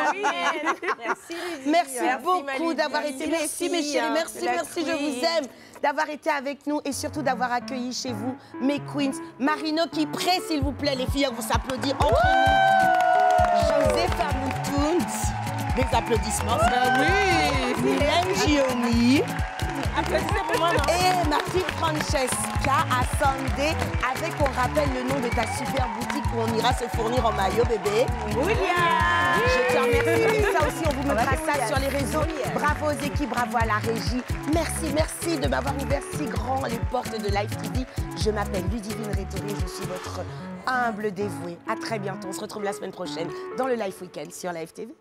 Merci, Lydie. Merci, Merci, beaucoup d'avoir été. Merci, mes Merci, chéris. hein, Merci, merci, je vous aime. D'avoir été avec nous et surtout d'avoir accueilli chez vous mes queens. Marino qui prête, s'il vous plaît, les filles, on vous s'applaudir entre nous. Joseph Amoutoun. Des applaudissements. oui. Mylène Gioni. Applaudissez pour moi, non Et Martine Francesca à Sunday avec, on rappelle le nom de ta super boutique où on ira se fournir en maillot bébé. William Je te remercie. Et ça aussi, on vous mettra ça sur les réseaux. Bravo aux équipes, bravo à la régie. Merci, merci de m'avoir ouvert si grand les portes de Live TV. Je m'appelle Ludivine Rétoré, je suis votre humble dévouée. À très bientôt. On se retrouve la semaine prochaine dans le Live Weekend sur Live TV.